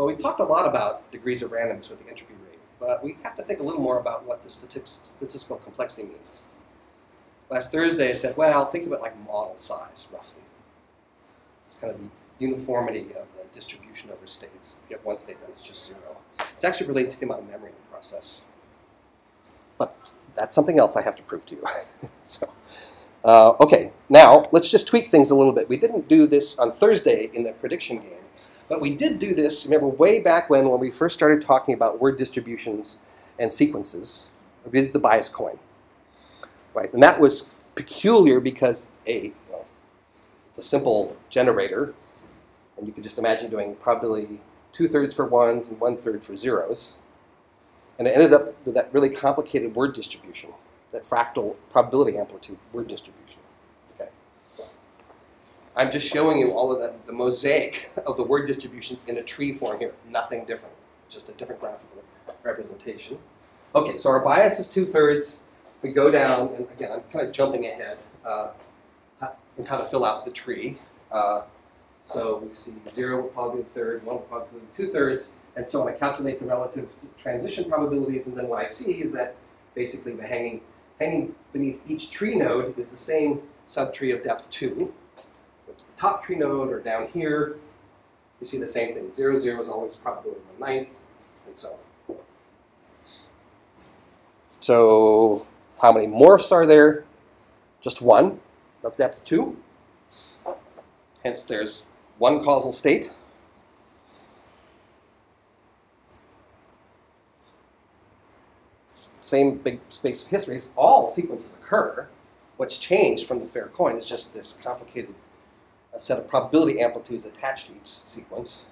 A: well, we talked a lot about degrees of randomness with the entropy rate, but we have to think a little more about what the statistical complexity means. Last Thursday I said, well, think of it like model size, roughly. It's kind of the uniformity of the distribution over states. If you have one state, then it's just zero. It's actually related to the amount of memory in the process. But that's something else I have to prove to you. so, uh, okay, now let's just tweak things a little bit. We didn't do this on Thursday in the prediction game, but we did do this, remember, way back when, when we first started talking about word distributions and sequences. We did the bias coin. Right, and that was peculiar because A, well, it's a simple generator, and you could just imagine doing probably two thirds for ones and one third for zeros. And it ended up with that really complicated word distribution, that fractal probability amplitude word distribution. I'm just showing you all of the, the mosaic of the word distributions in a tree form here. Nothing different, just a different graphical representation. Okay, so our bias is two-thirds. We go down, and again, I'm kind of jumping ahead uh, in how to fill out the tree. Uh, so we see 0 will probably be a third, 1 will probably be two-thirds, and so I calculate the relative transition probabilities, and then what I see is that basically the hanging, hanging beneath each tree node is the same subtree of depth 2, top tree node or down here, you see the same thing. Zero, zero is always probability one ninth, and so on. So how many morphs are there? Just one of depth two. Hence, there's one causal state. Same big space of histories. All sequences occur. What's changed from the fair coin is just this complicated uh, set of probability amplitudes attached to each sequence.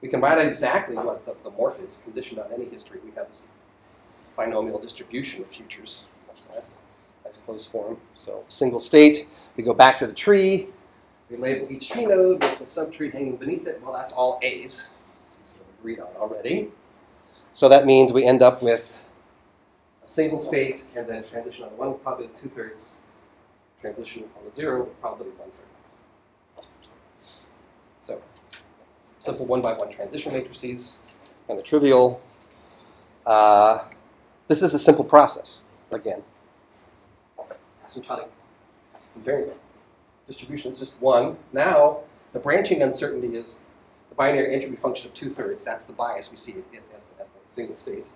A: We can write out exactly what the, the morph is conditioned on any history. We have this binomial distribution of futures. So that's, that's closed form. So single state, we go back to the tree, we label each tree node with the subtree hanging beneath it. Well, that's all A's, since we've agreed on already. So that means we end up with a single state and then transition on one, probably two thirds, transition on a zero, probably one third. So simple one by one transition matrices and the trivial. Uh, this is a simple process, again. Asymptotic invariant distribution is just one. Now, the branching uncertainty is the binary entropy function of two thirds. That's the bias we see at, at, at the single state.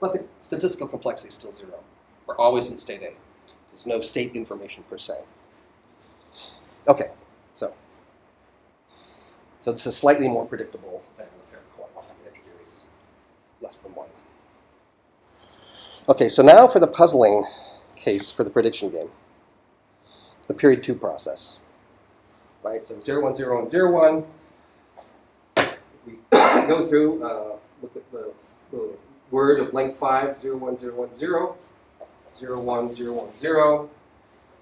A: But the statistical complexity is still zero. We're always in state A. There's no state information per se. Okay. So this is slightly more predictable than the fair coin. Is less than one. Okay, so now for the puzzling case for the prediction game. The period two process. Right, so 0, 1, 0, 1, 0, 1. We go through, uh, look at the, the word of length 5, 0, 1, 0, 1, 0, 0, 1, 0, 1, 0.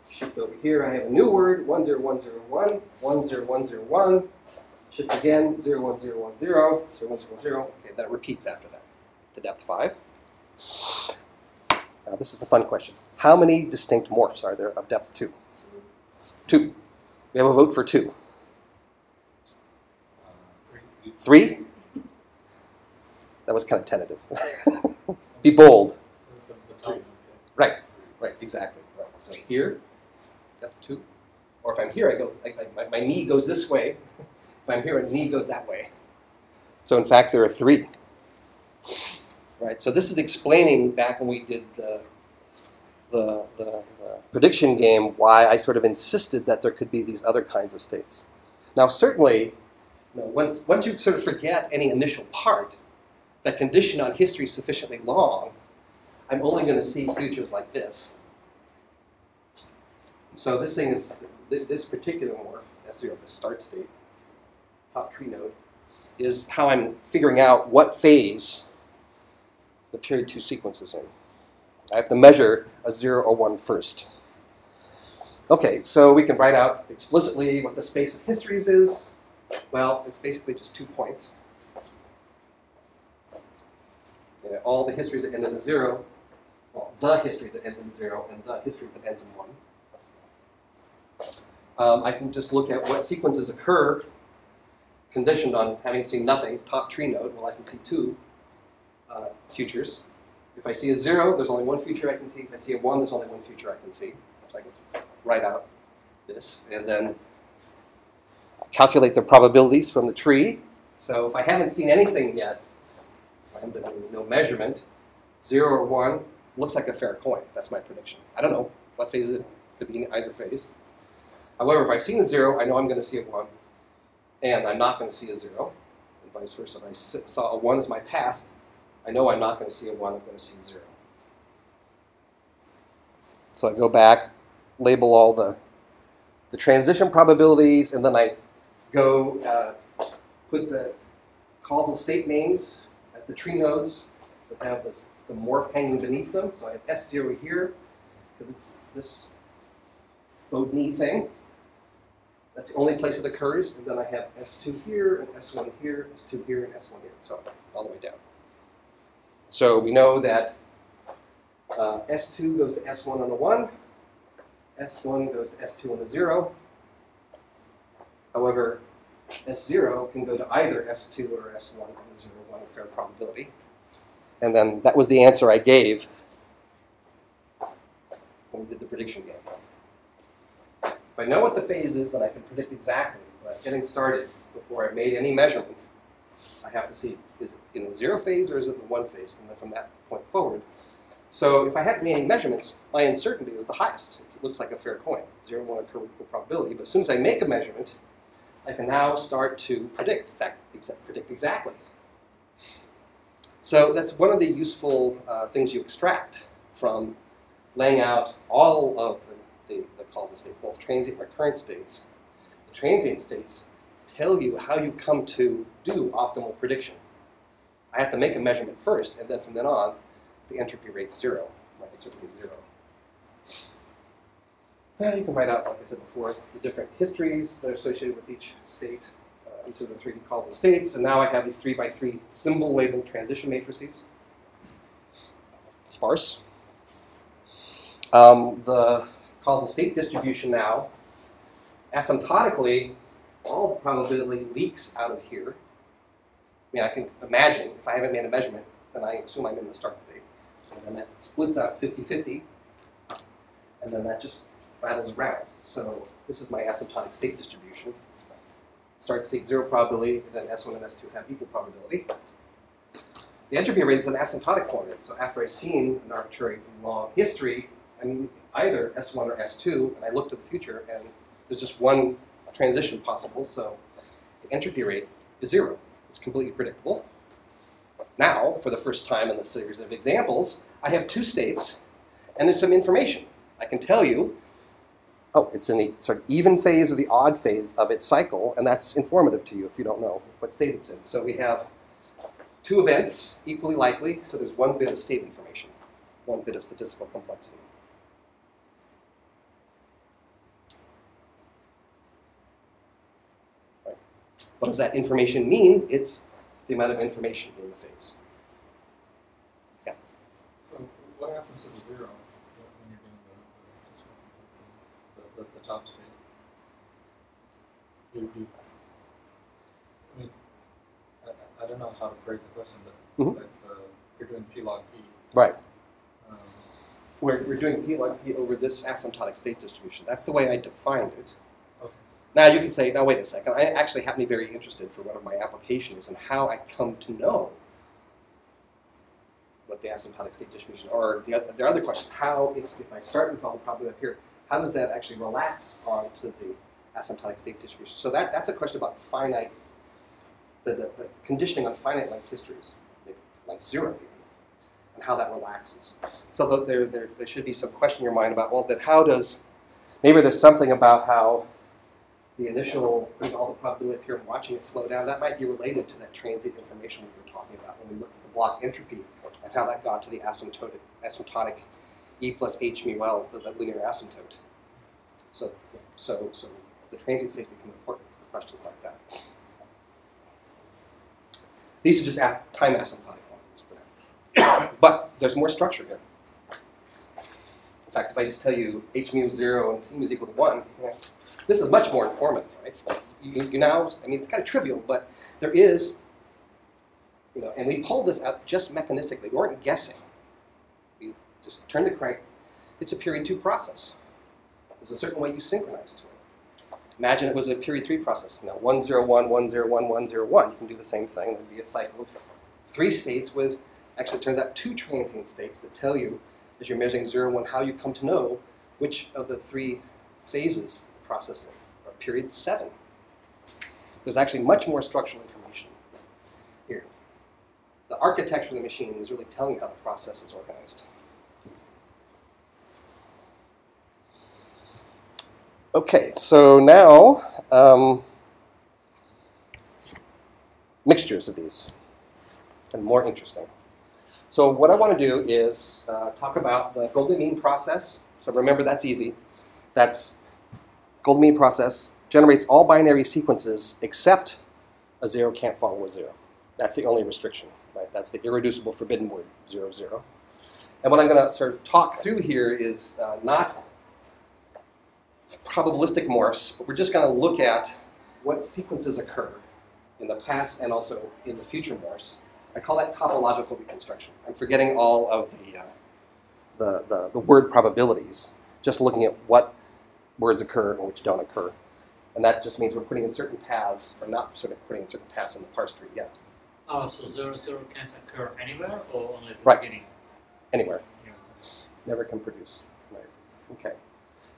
A: Shift over here, I have a new word, 1, 0, 1, 0, 1, 1, 0, 1, 0, 1. Shift again, 0, 1, 0, 1, 0, 0, 1, 0, 0. Okay, that repeats after that to depth 5. Now, this is the fun question. How many distinct morphs are there of depth 2? Two. We have a vote for two. Three? That was kind of tentative. Be bold. Right, right, exactly. Right. So here, depth two. Or if I'm here, I go, I, I, my, my knee goes this way. If I'm here, my knee goes that way. So in fact, there are three. Right, so this is explaining back when we did the, the, the, the prediction game why I sort of insisted that there could be these other kinds of states. Now, certainly, you know, once, once you sort of forget any initial part, that condition on history is sufficiently long, I'm only going to see futures like this. So this thing is, this, this particular morph, S0, the start state, top tree node, is how I'm figuring out what phase the period two sequence is in. I have to measure a 0 or 1 first. Okay, so we can write out explicitly what the space of histories is. Well, it's basically just two points. All the histories that end in a 0, well, the history that ends in 0 and the history that ends in 1. Um, I can just look at what sequences occur conditioned on having seen nothing, top tree node, well, I can see two uh, futures. If I see a zero, there's only one future I can see. If I see a one, there's only one future I can see. So I can write out this and then calculate the probabilities from the tree. So if I haven't seen anything yet, I'm doing no measurement, zero or one looks like a fair coin. That's my prediction. I don't know what phase it could be in either phase. However, if I've seen a zero, I know I'm going to see a one, and I'm not going to see a zero, and vice versa. If I saw a one as my past, I know I'm not going to see a 1, I'm going to see a 0. So I go back, label all the, the transition probabilities, and then I go uh, put the causal state names at the tree nodes that have this, the morph hanging beneath them. So I have S0 here, because it's this Bodney thing. That's the only place it occurs. And then I have S2 here, and S1 here, S2 here, and S1 here. So all the way down. So we know that Uh, S2 goes to S1 on a 1. S1 goes to S2 on a 0. However, S0 can go to either S2 or S1 on a 0, 1 fair probability. And then that was the answer I gave when we did the prediction game. I know what the phase is, then I can predict exactly. But getting started before I made any measurement, I have to see is it in the zero phase or is it in the one phase, and then from that point forward. So if I haven't made any measurements, my uncertainty is the highest. It's, it looks like a fair coin. Zero and occur with equal probability. But as soon as I make a measurement, I can now start to predict, in fact, predict exactly. So that's one of the useful uh, things you extract from laying out all of the, the, causal states, both transient and recurrent states. The transient states tell you how you come to do optimal prediction. I have to make a measurement first, and then from then on, the entropy rate's zero. Right, it's certainly zero. Uh, you can write out, like I said before, the different histories that are associated with each state, uh, each of the three causal states, and now I have these three by three symbol labeled transition matrices. Sparse. Um, the causal state distribution now, asymptotically, all probability leaks out of here. I mean, I can imagine if I haven't made a measurement, then I assume I'm in the start state. So then that splits out 50 50, and then that just rattles around. So this is my asymptotic state distribution. Start state zero probability, then S1 and S2 have equal probability. The entropy rate is an asymptotic quantity. So after I've seen an arbitrary long history, I mean either S1 or S2, and I look to the future, and there's just one transition possible. So the entropy rate is zero. It's completely predictable. Now, for the first time in the series of examples, I have two states, and there's some information. I can tell you, oh, it's in the sort of even phase or the odd phase of its cycle, and that's informative to you if you don't know what state it's in. So we have two events, equally likely, so there's one bit of state information, one bit of statistical complexity. What does that information mean? It's the amount of information in the phase. Yeah.
E: So what happens to the zero when you're doing the, the statistical complexity, the, the, the top state? You, you, I mean, I, I- I don't know how to phrase the question, but like the, if you're doing P log P,
A: Right.
E: um,
A: We're, we're doing P log P over this asymptotic state distribution. That's the way I defined it. Now you could say, now wait a second, I actually happen to be very interested for one of my applications and how I come to know what the asymptotic state distribution, or the, oth- the other question, how, if, if I start with all the probability up here, how does that actually relax onto the asymptotic state distribution? So that, that's a question about finite, the, the, the conditioning on finite length histories, like, zero and how that relaxes. So th- there, there, there should be some question in your mind about, well, then how does, maybe there's something about how the initial, putting all the probability up here watching it flow down, that might be related to that transient information we were talking about when we looked at the block entropy and how that got to the asymptotic, asymptotic E plus H mu L, the, the linear asymptote. So, so, so the transient states become important for questions like that. These are just time asymptotic ones, but there's more structure here. In fact, if I just tell you H mu is zero and C mu is equal to one, yeah, this is much more informative, right? You, you now, I mean, it's kind of trivial, but there is, you know, and we pulled this out just mechanistically. We weren't guessing. We just turned the crank. It's a period two process. There's a certain way you synchronize to it. Imagine it was a period three process. Now, 101, 101, 101. You can do the same thing. There'd be a cycle of three states with, actually, it turns out two transient states that tell you, as you're measuring 0, 1, how you come to know which of the three phases of the process are period seven. There's actually much more structural information here. The architecture of the machine is really telling you how the process is organized. Okay, so now um, mixtures of these, and more interesting. So what I want to do is uh, talk about the golden mean process. So remember, that's easy. That's golden mean process generates all binary sequences except a zero can't follow a zero. That's the only restriction, right? That's the irreducible forbidden word, zero, zero. And what I'm going to sort of talk through here is uh, not probabilistic morphs, but we're just going to look at what sequences occur in the past and also in the future morphs. I call that topological reconstruction. I'm forgetting all of the, uh, the, the, the word probabilities, just looking at what words occur and which don't occur. And that just means we're putting in certain paths, or not sort of putting in certain paths in the parse tree yet,
G: Oh, so zero zero can't occur anywhere or only at the
A: Right.
G: beginning?
A: anywhere.
G: Yeah.
A: never can produce. Right. Okay.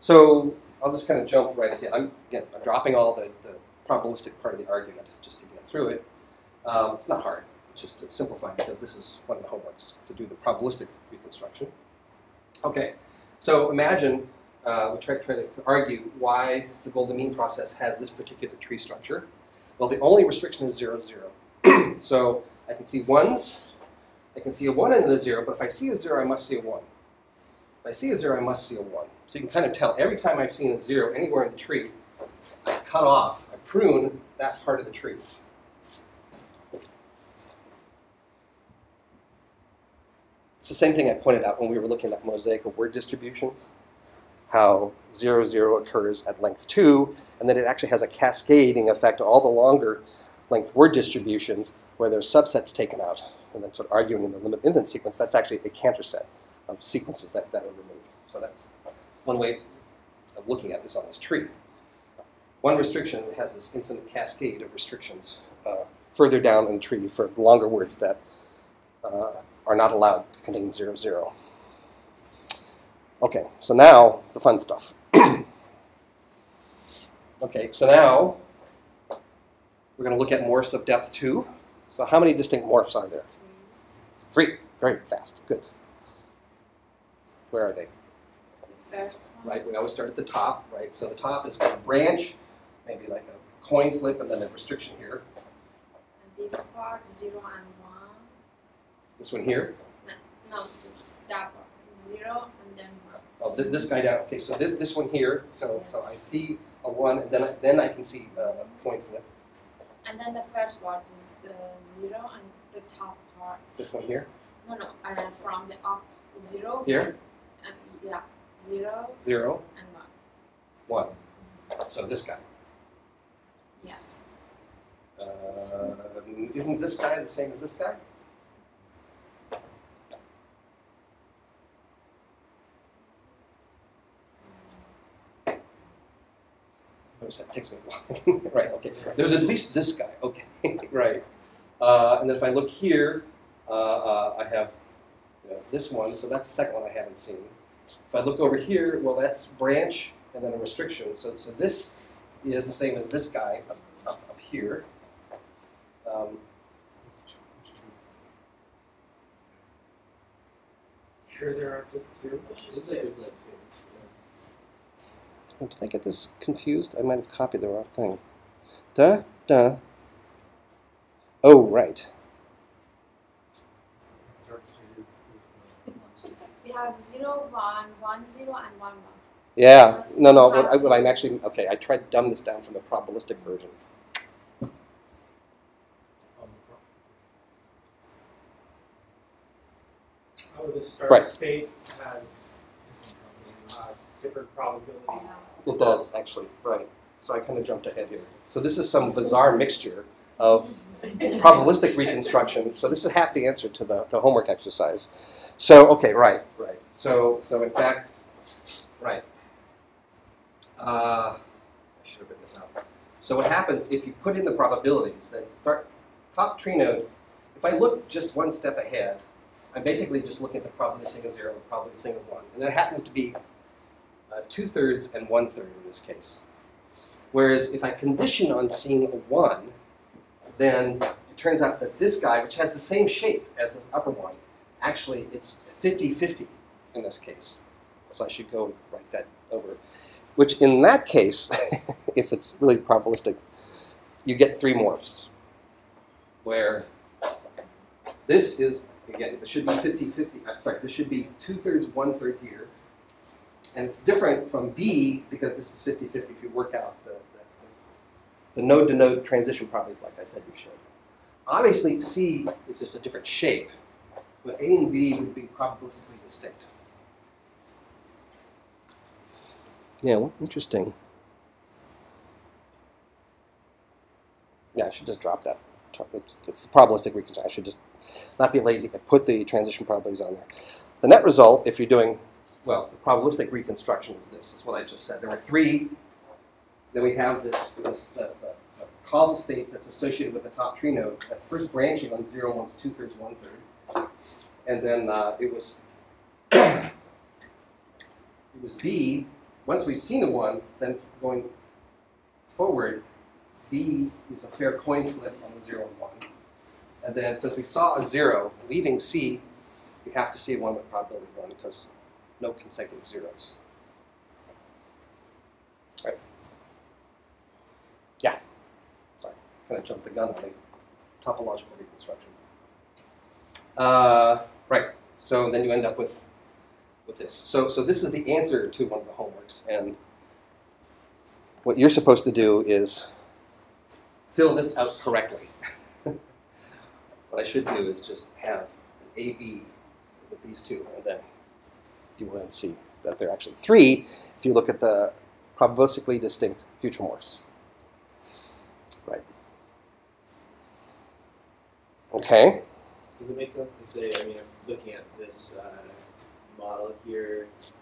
A: So I'll just kind of jump right ahead. I'm again I'm dropping all the, the probabilistic part of the argument just to get through it. Um, it's not hard. It's just to simplify because this is one of the homeworks to do the probabilistic reconstruction. Okay. So imagine uh, we try, try to, to argue why the golden mean process has this particular tree structure. Well, the only restriction is zero zero. so I can see ones, I can see a 1 and a 0, but if I see a 0, I must see a 1. If I see a 0, I must see a 1. So you can kind of tell every time I've seen a 0 anywhere in the tree, I cut off, I prune that part of the tree. It's the same thing I pointed out when we were looking at mosaic of word distributions, how 0, 0 occurs at length 2, and then it actually has a cascading effect all the longer length word distributions where there's subsets taken out and then sort of arguing in the limit infant sequence, that's actually a Cantor set of sequences that, that are removed. So that's one way of looking at this on this tree. One restriction has this infinite cascade of restrictions uh, further down in the tree for longer words that uh, are not allowed to contain zero zero. Okay, so now the fun stuff. okay, so now we're going to look at morphs of depth two. So how many distinct morphs are there? Three. Very fast. Good. Where are they?
H: The first one.
A: Right. We always start at the top. Right. So the top is a branch, maybe like a coin flip, and then a restriction here.
H: And this part, zero and one.
A: This one here.
H: No, no that part. Zero and then one.
A: Oh, this, this guy down. Okay. So this this one here. So so I see a one, and then I, then I can see a, a coin flip.
H: And then the first part is the zero and the top part.
A: This one here.
H: No, no, uh, from the up zero.
A: Here.
H: And yeah, zero
A: Zero.
H: and one.
A: One. So this guy.
H: Yeah.
A: Uh, isn't this guy the same as this guy? Notice that takes me a while. right, okay. There's at least this guy. Okay, right. Uh, and then if I look here, uh, uh, I have you know, this one, so that's the second one I haven't seen. If I look over here, well, that's branch and then a restriction. So, so this is the same as this guy up, up, up here. Um,
C: Sure, there aren't just two.
E: Looks like there's like two.
A: oh, did I get this confused? I might have copied the wrong thing. Duh, duh. Oh, right.
E: Next dark shade is, is
H: We have zero, one, one, zero, and one, one.
A: Yeah, no, no. What, I, what I'm actually okay. I tried to dumb this down from the probabilistic version.
E: on the pro-
C: Oh, the start
A: Right.
C: state has different probabilities.
A: It does actually, right? So I kind of jumped ahead here. So this is some bizarre mixture of probabilistic reconstruction. So this is half the answer to the, the homework exercise. So okay, right, right. So so in fact, right. Uh, I should have written this out. So what happens if you put in the probabilities? Then start top tree node. If I look just one step ahead, I'm basically just looking at the probability of a zero and probability of a one, and that happens to be uh, two thirds and one third in this case. Whereas if I condition on seeing a one, then it turns out that this guy, which has the same shape as this upper one, actually it's 50-50 in this case. So I should go write that over. Which in that case, if it's really probabilistic, you get three morphs. Where this is, again, this should be 50-50, I'm sorry, this should be two-thirds, one-third here. And it's different from B because this is 50-50 if you work out the, the, the node-to-node transition properties like I said you should. Obviously, C is just a different shape. but A and B would be probabilistically distinct. Yeah, well, interesting. Yeah, I should just drop that. It's, it's the probabilistic reconstruction. I should just not be lazy and put the transition probabilities on there. The net result, if you're doing, well, the probabilistic reconstruction is this, is what I just said. There were three, then we have this, this the, the, the causal state that's associated with the top tree node, that first branching on 0, 1 is 2 thirds, 1 third. And then uh, it was, it was B, once we've seen a 1, then going forward, B is a fair coin flip on the 0 and 1. And then since we saw a 0, leaving C, we have to see 1 with probability 1 because no consecutive zeros. Right. Yeah. Sorry, kind of jumped the gun on the topological reconstruction. Uh, right. So then you end up with with this. So so this is the answer to one of the homeworks, and what you're supposed to do is fill this out correctly. what I should do is just have an AB with these two, and then you will then see that they're actually three if you look at the probabilistically distinct future morphs. Right. Okay.
C: Does it make sense to say, I mean, I'm looking at this uh, model here, if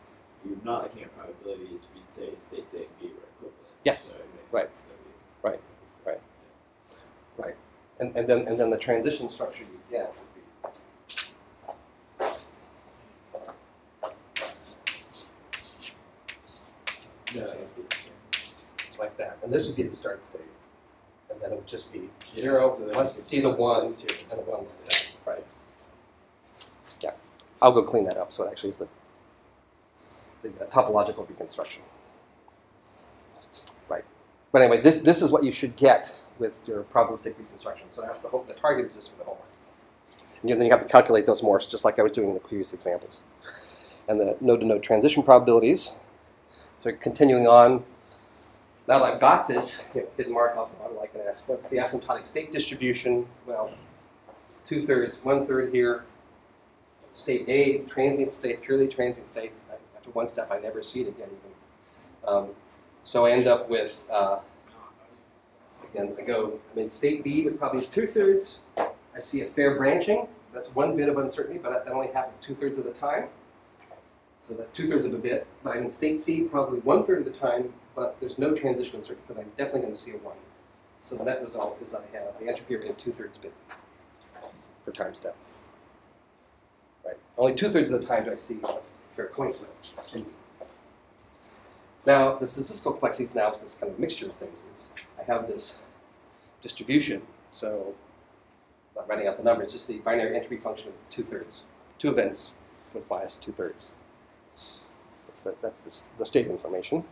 C: you're not looking at probabilities, we'd say states A and B were equivalent.
A: Yes,
C: So it makes
A: right,
C: sense that we-
A: right, right. Right. And, and then and then the transition structure you get would be
C: No,
A: like that. And this would be the start state. And then it would just be
C: yeah,
A: zero,
C: so then
A: once
C: you
A: you
C: could
A: see the
C: put
A: one and the one's there. Right. Yeah. I'll go clean that up so it actually is the, the uh, topological reconstruction. Right. But anyway, this, this is what you should get with your probabilistic reconstruction. So that's the hope. The target is this for the homework. And then you have to calculate those morphs just like I was doing in the previous examples. And the node-to-node transition probabilities. So continuing on, now that I've got this you know, hidden Markov model, I can ask, what's the asymptotic state distribution? Well, it's two thirds, one third here. State A, transient state, purely transient state. After one step, I never see it again. Even. Um, so I end up with, uh, again, I go, I mean, state B with probably two thirds. I see a fair branching. That's one bit of uncertainty, but that only happens two thirds of the time. So that's two thirds of a bit. But I'm in state C probably one third of the time, but there's no transition uncertainty because I'm definitely going to see a one. So the net result is I have the entropy rate of two thirds bit per time step. Right. Only two thirds of the time do I see a fair flip. Now the statistical complexity is now this kind of mixture of things. It's, I have this distribution, so I'm not writing out the number. It's just the binary entropy function of two thirds, two events with bias two thirds. That's the, that's the, the state information.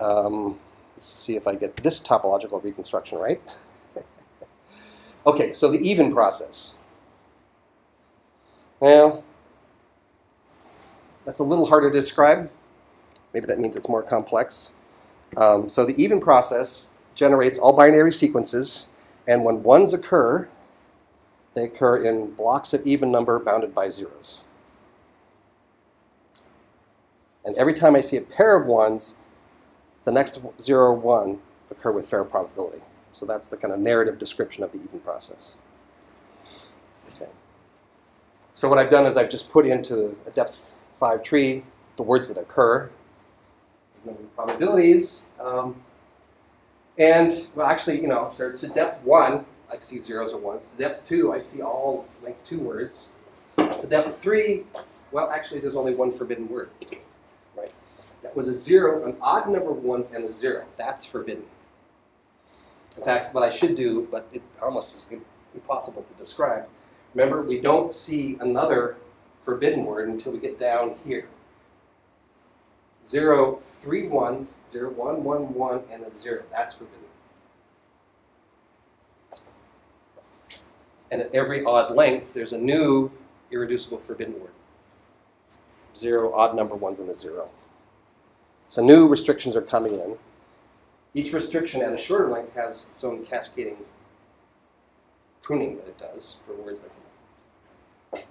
A: Um, let's see if I get this topological reconstruction right. okay, so the even process. Well, that's a little harder to describe. Maybe that means it's more complex. Um, so the even process generates all binary sequences, and when ones occur, they occur in blocks of even number bounded by zeros. And every time I see a pair of ones, the next zero or one occur with fair probability. So that's the kind of narrative description of the even process. Okay. So what I've done is I've just put into a depth five tree the words that occur, probabilities, um, and well, actually, you know, so to depth one, I see zeros or ones. To depth two, I see all length two words. To depth three, well, actually, there's only one forbidden word. That was a zero, an odd number of ones, and a zero. That's forbidden. In fact, what I should do, but it almost is impossible to describe. Remember, we don't see another forbidden word until we get down here. Zero, three ones, zero, one, one, one, and a zero. That's forbidden. And at every odd length, there's a new irreducible forbidden word. Zero, odd number ones, and a zero. So new restrictions are coming in. Each restriction at a shorter length has its own cascading pruning that it does for words that can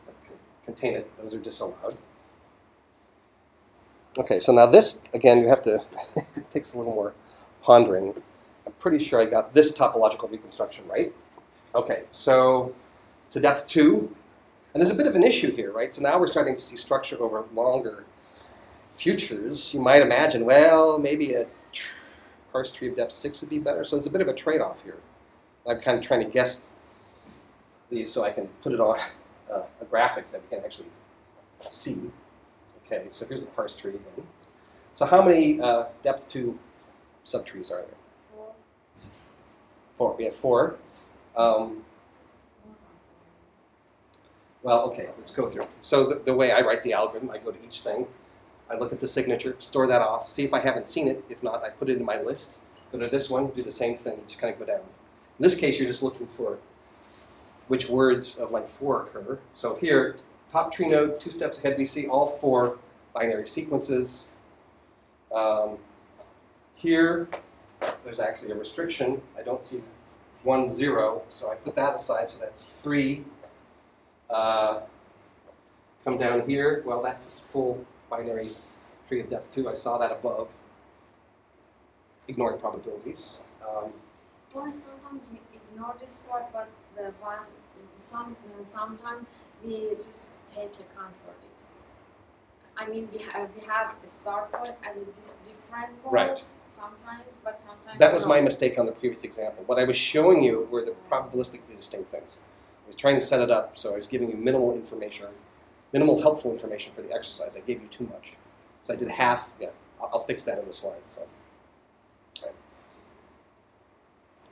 A: contain it, those are disallowed. Okay, so now this, again, you have to, it takes a little more pondering. I'm pretty sure I got this topological reconstruction right. Okay, so to depth two, and there's a bit of an issue here, right? So now we're starting to see structure over longer futures. You might imagine, well, maybe a parse tree of depth six would be better. So there's a bit of a trade-off here. I'm kind of trying to guess these so I can put it on uh, a graphic that we can actually see. Okay, so here's the parse tree again. So how many uh, depth two subtrees are there?
H: Four.
A: Four. We have four. Um, well, okay, let's go through. So the, the way I write the algorithm, I go to each thing, I look at the signature, store that off, see if I haven't seen it. If not, I put it in my list. Go to this one, do the same thing. Just kind of go down. In this case, you're just looking for which words of length four occur. So here, top tree node, two steps ahead, we see all four binary sequences. Um, here, there's actually a restriction. I don't see one zero, so I put that aside. So that's three. Uh, come down here. Well, that's full binary tree of depth two. I saw that above. Ignoring probabilities. Um,
H: Why sometimes we ignore this part, but the one some uh, sometimes we just take account for this. I mean, we have we have a start point as a different point
A: Right.
H: sometimes, but sometimes
A: That was my mistake on the previous example. What I was showing you were the probabilistically distinct things. I was trying to set it up so I was giving you minimal information, minimal helpful information for the exercise. I gave you too much. So I did half. Yeah, I'll, I'll fix that in the slides. So. Right.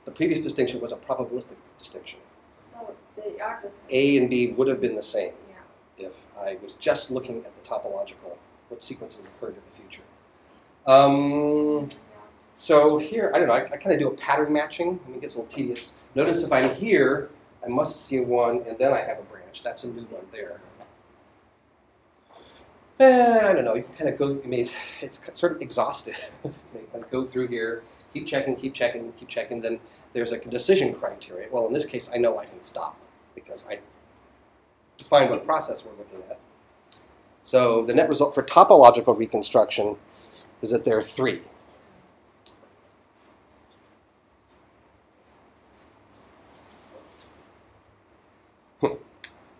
A: The previous distinction was a probabilistic distinction.
H: So they are the same.
A: A and B would have been the same
H: Yeah.
A: if I was just looking at the topological, what sequences occurred in the future. Um, so here, I don't know, I, I kind of do a pattern matching. I mean, it gets a little tedious. Notice if I'm here, I must see one, and then I have a branch. That's a new one there. Eh, I don't know. You can kind of go. I mean, it's sort of exhaustive. kind of go through here, keep checking, keep checking, keep checking. Then there's a decision criteria. Well, in this case, I know I can stop because I define what process we're looking at. So the net result for topological reconstruction is that there are three.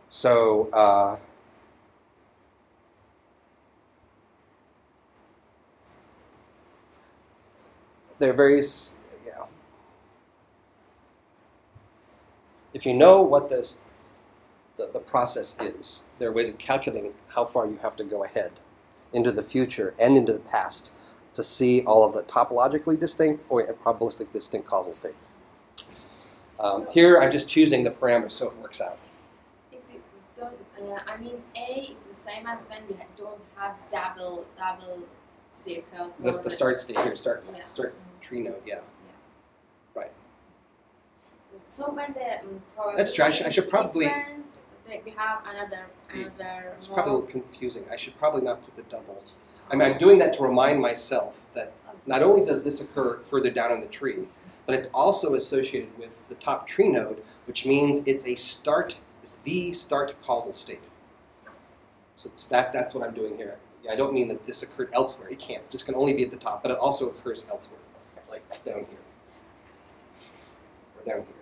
A: So uh, there are various, yeah. If you know what this, the, the process is, there are ways of calculating how far you have to go ahead into the future and into the past to see all of the topologically distinct or probabilistic distinct causal states. Um, here I'm just choosing the parameters so it works out.
H: If we don't, uh, I mean, A is the same as when we ha- don't have double double circle.
A: That's the start state here, start,
H: Yeah.
A: start tree node, yeah. Yeah. Right.
H: So when the um, probability
A: That's true. I should- I should probably-
H: we have another another.
A: It's probably a little confusing. I should probably not put the double. I mean, I'm doing that to remind myself that not only does this occur further down in the tree, but it's also associated with the top tree node, which means it's a start, it's the start causal state. So that, that's what I'm doing here. I don't mean that this occurred elsewhere. It can't. This can only be at the top, but it also occurs elsewhere, like down here. Or down here.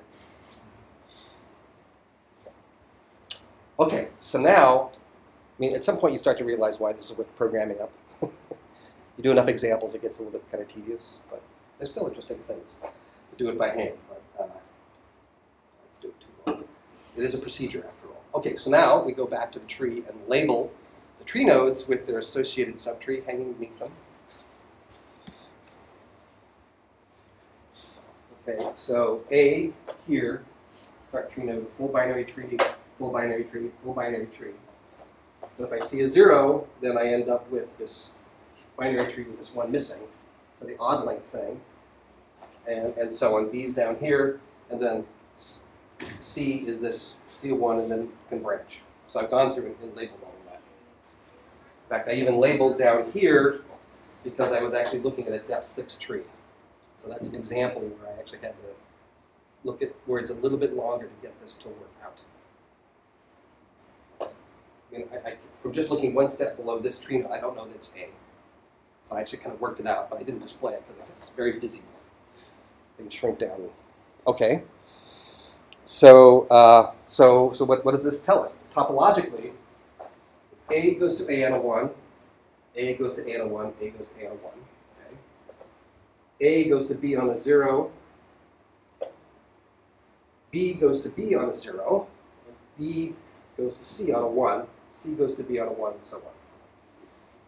A: Okay, so now, I mean, at some point you start to realize why this is worth programming up. you do enough examples, it gets a little bit kind of tedious, but there's still interesting things to do it by hand. But uh, do it too long. It is a procedure after all. Okay, so now we go back to the tree and label the tree nodes with their associated subtree hanging beneath them. Okay, so A here, start tree node, full binary tree, full binary tree, full binary tree. So if I see a zero, then I end up with this binary tree with this one missing for the odd length thing. And, and so on, B's down here, and then C is this C1 and then can branch. So I've gone through and, and labeled all of that. In fact, I even labeled down here because I was actually looking at a depth six tree. So that's an example where I actually had to look at where it's a little bit longer to get this to work out. I I, from just looking one step below this tree I don't know that it's A. So I actually kind of worked it out, but I didn't display it because it's very busy. They shrink down. Okay. So, uh, so, so what, what does this tell us? Topologically, A goes to A on a 1, A goes to A on a 1, A goes to A on a 1. A goes to B on a 0, B goes to B on a 0, B goes to C on a 1, C goes to B on a 1, and so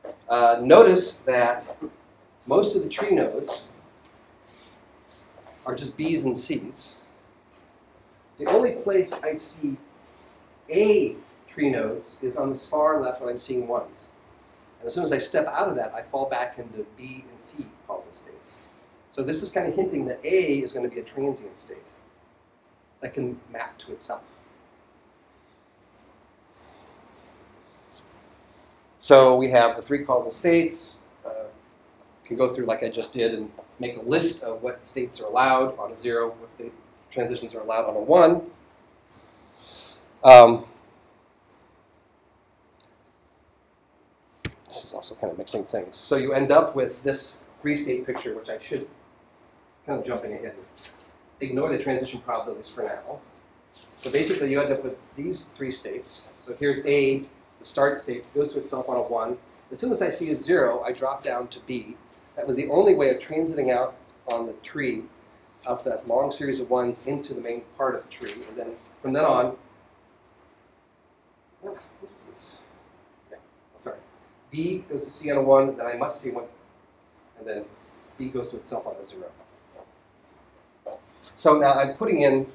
A: on. Uh, notice that most of the tree nodes are just B's and C's. The only place I see A tree nodes is on this far left when I'm seeing ones. And as soon as I step out of that, I fall back into B and C causal states. So this is kind of hinting that A is going to be a transient state that can map to itself. So we have the three causal states. Uh, can go through like I just did and make a list of what states are allowed on a zero, what state transitions are allowed on a one. Um, this is also kind of mixing things. So you end up with this three-state picture, which I should kind of jumping ahead. Ignore the transition probabilities for now. So basically, you end up with these three states. So here's A, the start state, goes to itself on a 1. As soon as I see a 0, I drop down to B. That was the only way of transiting out on the tree of that long series of 1s into the main part of the tree. And then from then on, oh, what is this? Yeah, oh, sorry. B goes to C on a 1, then I must see 1. And then B goes to itself on a 0. So now I'm putting in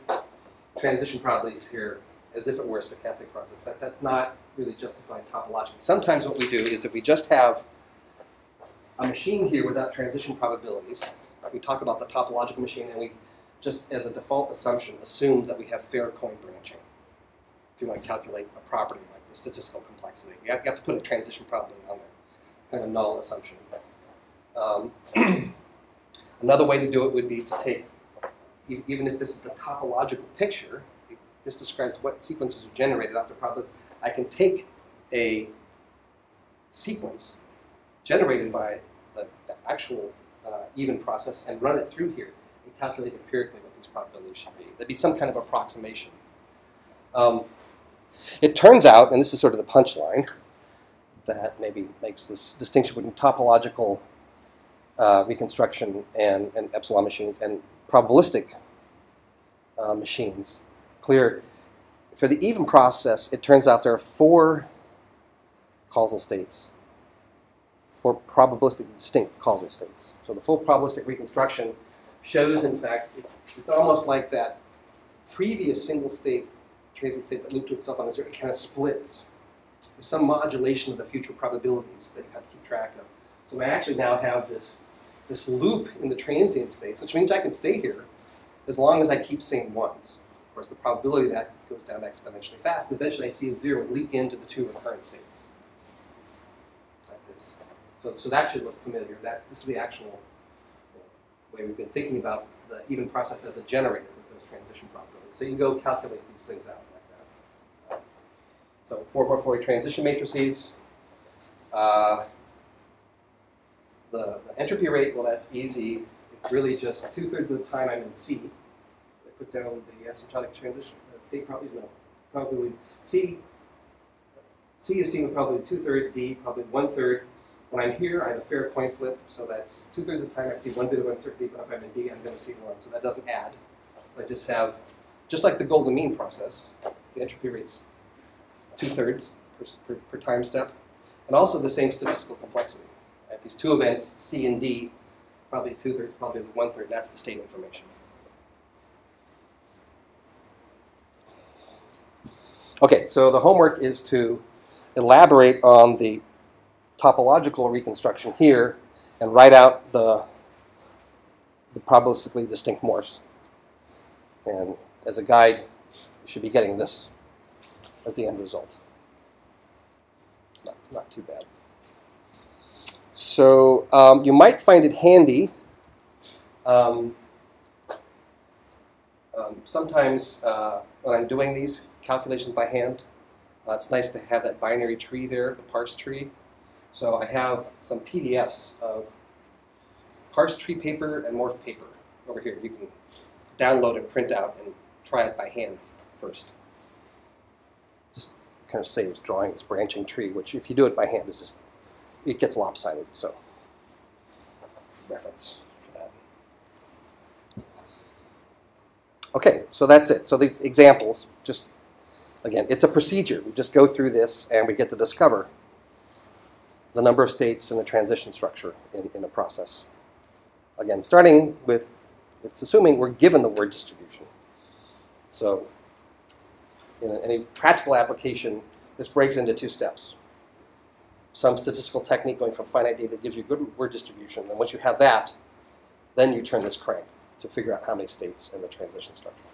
A: transition probabilities here as if it were a stochastic process. That, that's not really justified topologically. Sometimes what we do is if we just have a machine here without transition probabilities, we talk about the topological machine and we just as a default assumption assume that we have fair coin branching. If you want to calculate a property like the statistical complexity, you have, you have to put a transition probability on there. Kind of a null assumption. Um, another way to do it would be to take even if this is the topological picture, this describes what sequences are generated after probabilities. I can take a sequence generated by the, the actual uh, even process and run it through here and calculate empirically what these probabilities should be. That'd be some kind of approximation. Um, it turns out, and this is sort of the punchline, that maybe makes this distinction between topological uh, reconstruction and, and epsilon machines and probabilistic uh, machines clear. For the even process, it turns out there are four causal states, four probabilistic distinct causal states. So the full probabilistic reconstruction shows, in fact, it, it's almost like that previous single state transient state that looped itself on a zero, it kind of splits. There's some modulation of the future probabilities that you have to keep track of. So I actually now have this, this loop in the transient states, which means I can stay here as long as I keep seeing ones. Of course, the probability of that goes down exponentially fast, and eventually I see a zero leak into the two recurrent states. Like this. So, so that should look familiar. That This is the actual know, way we've been thinking about the even process as a generator with those transition probabilities. So you can go calculate these things out like that. Uh, So 4 by 4 transition matrices. Uh, the, the entropy rate, well, that's easy. It's really just two thirds of the time I'm in C. I put down the asymptotic transition uh, state probably no. Probably C. C is seen with probably two thirds, D probably one third. When I'm here, I have a fair coin flip, so that's two thirds of the time I see one bit of uncertainty, but if I'm in D, I'm going to see one, so that doesn't add. So I just have, just like the golden mean process, the entropy rate's two thirds per, per, per time step, and also the same statistical complexity. Have these two events, C and D, probably two thirds, probably one third. That's the state information. Okay, so the homework is to elaborate on the topological reconstruction here and write out the, the probabilistically distinct morphs. And as a guide, you should be getting this as the end result. It's not, not too bad. So um, you might find it handy. Um, um, sometimes uh, when I'm doing these calculations by hand, Uh, it's nice to have that binary tree there, the parse tree. So I have some PDFs of parse tree paper and morph paper over here. You can download and print out and try it by hand first. Just kind of saves drawing this branching tree, which if you do it by hand is just, it gets lopsided, so reference for that. Okay, so that's it. So these examples, just again, it's a procedure. We just go through this and we get to discover the number of states and the transition structure in, in a process. Again, starting with, it's assuming we're given the word distribution. So in any practical application, this breaks into two steps. Some statistical technique going from finite data that gives you a good word distribution, and once you have that, then you turn this crank to figure out how many states in the transition structure.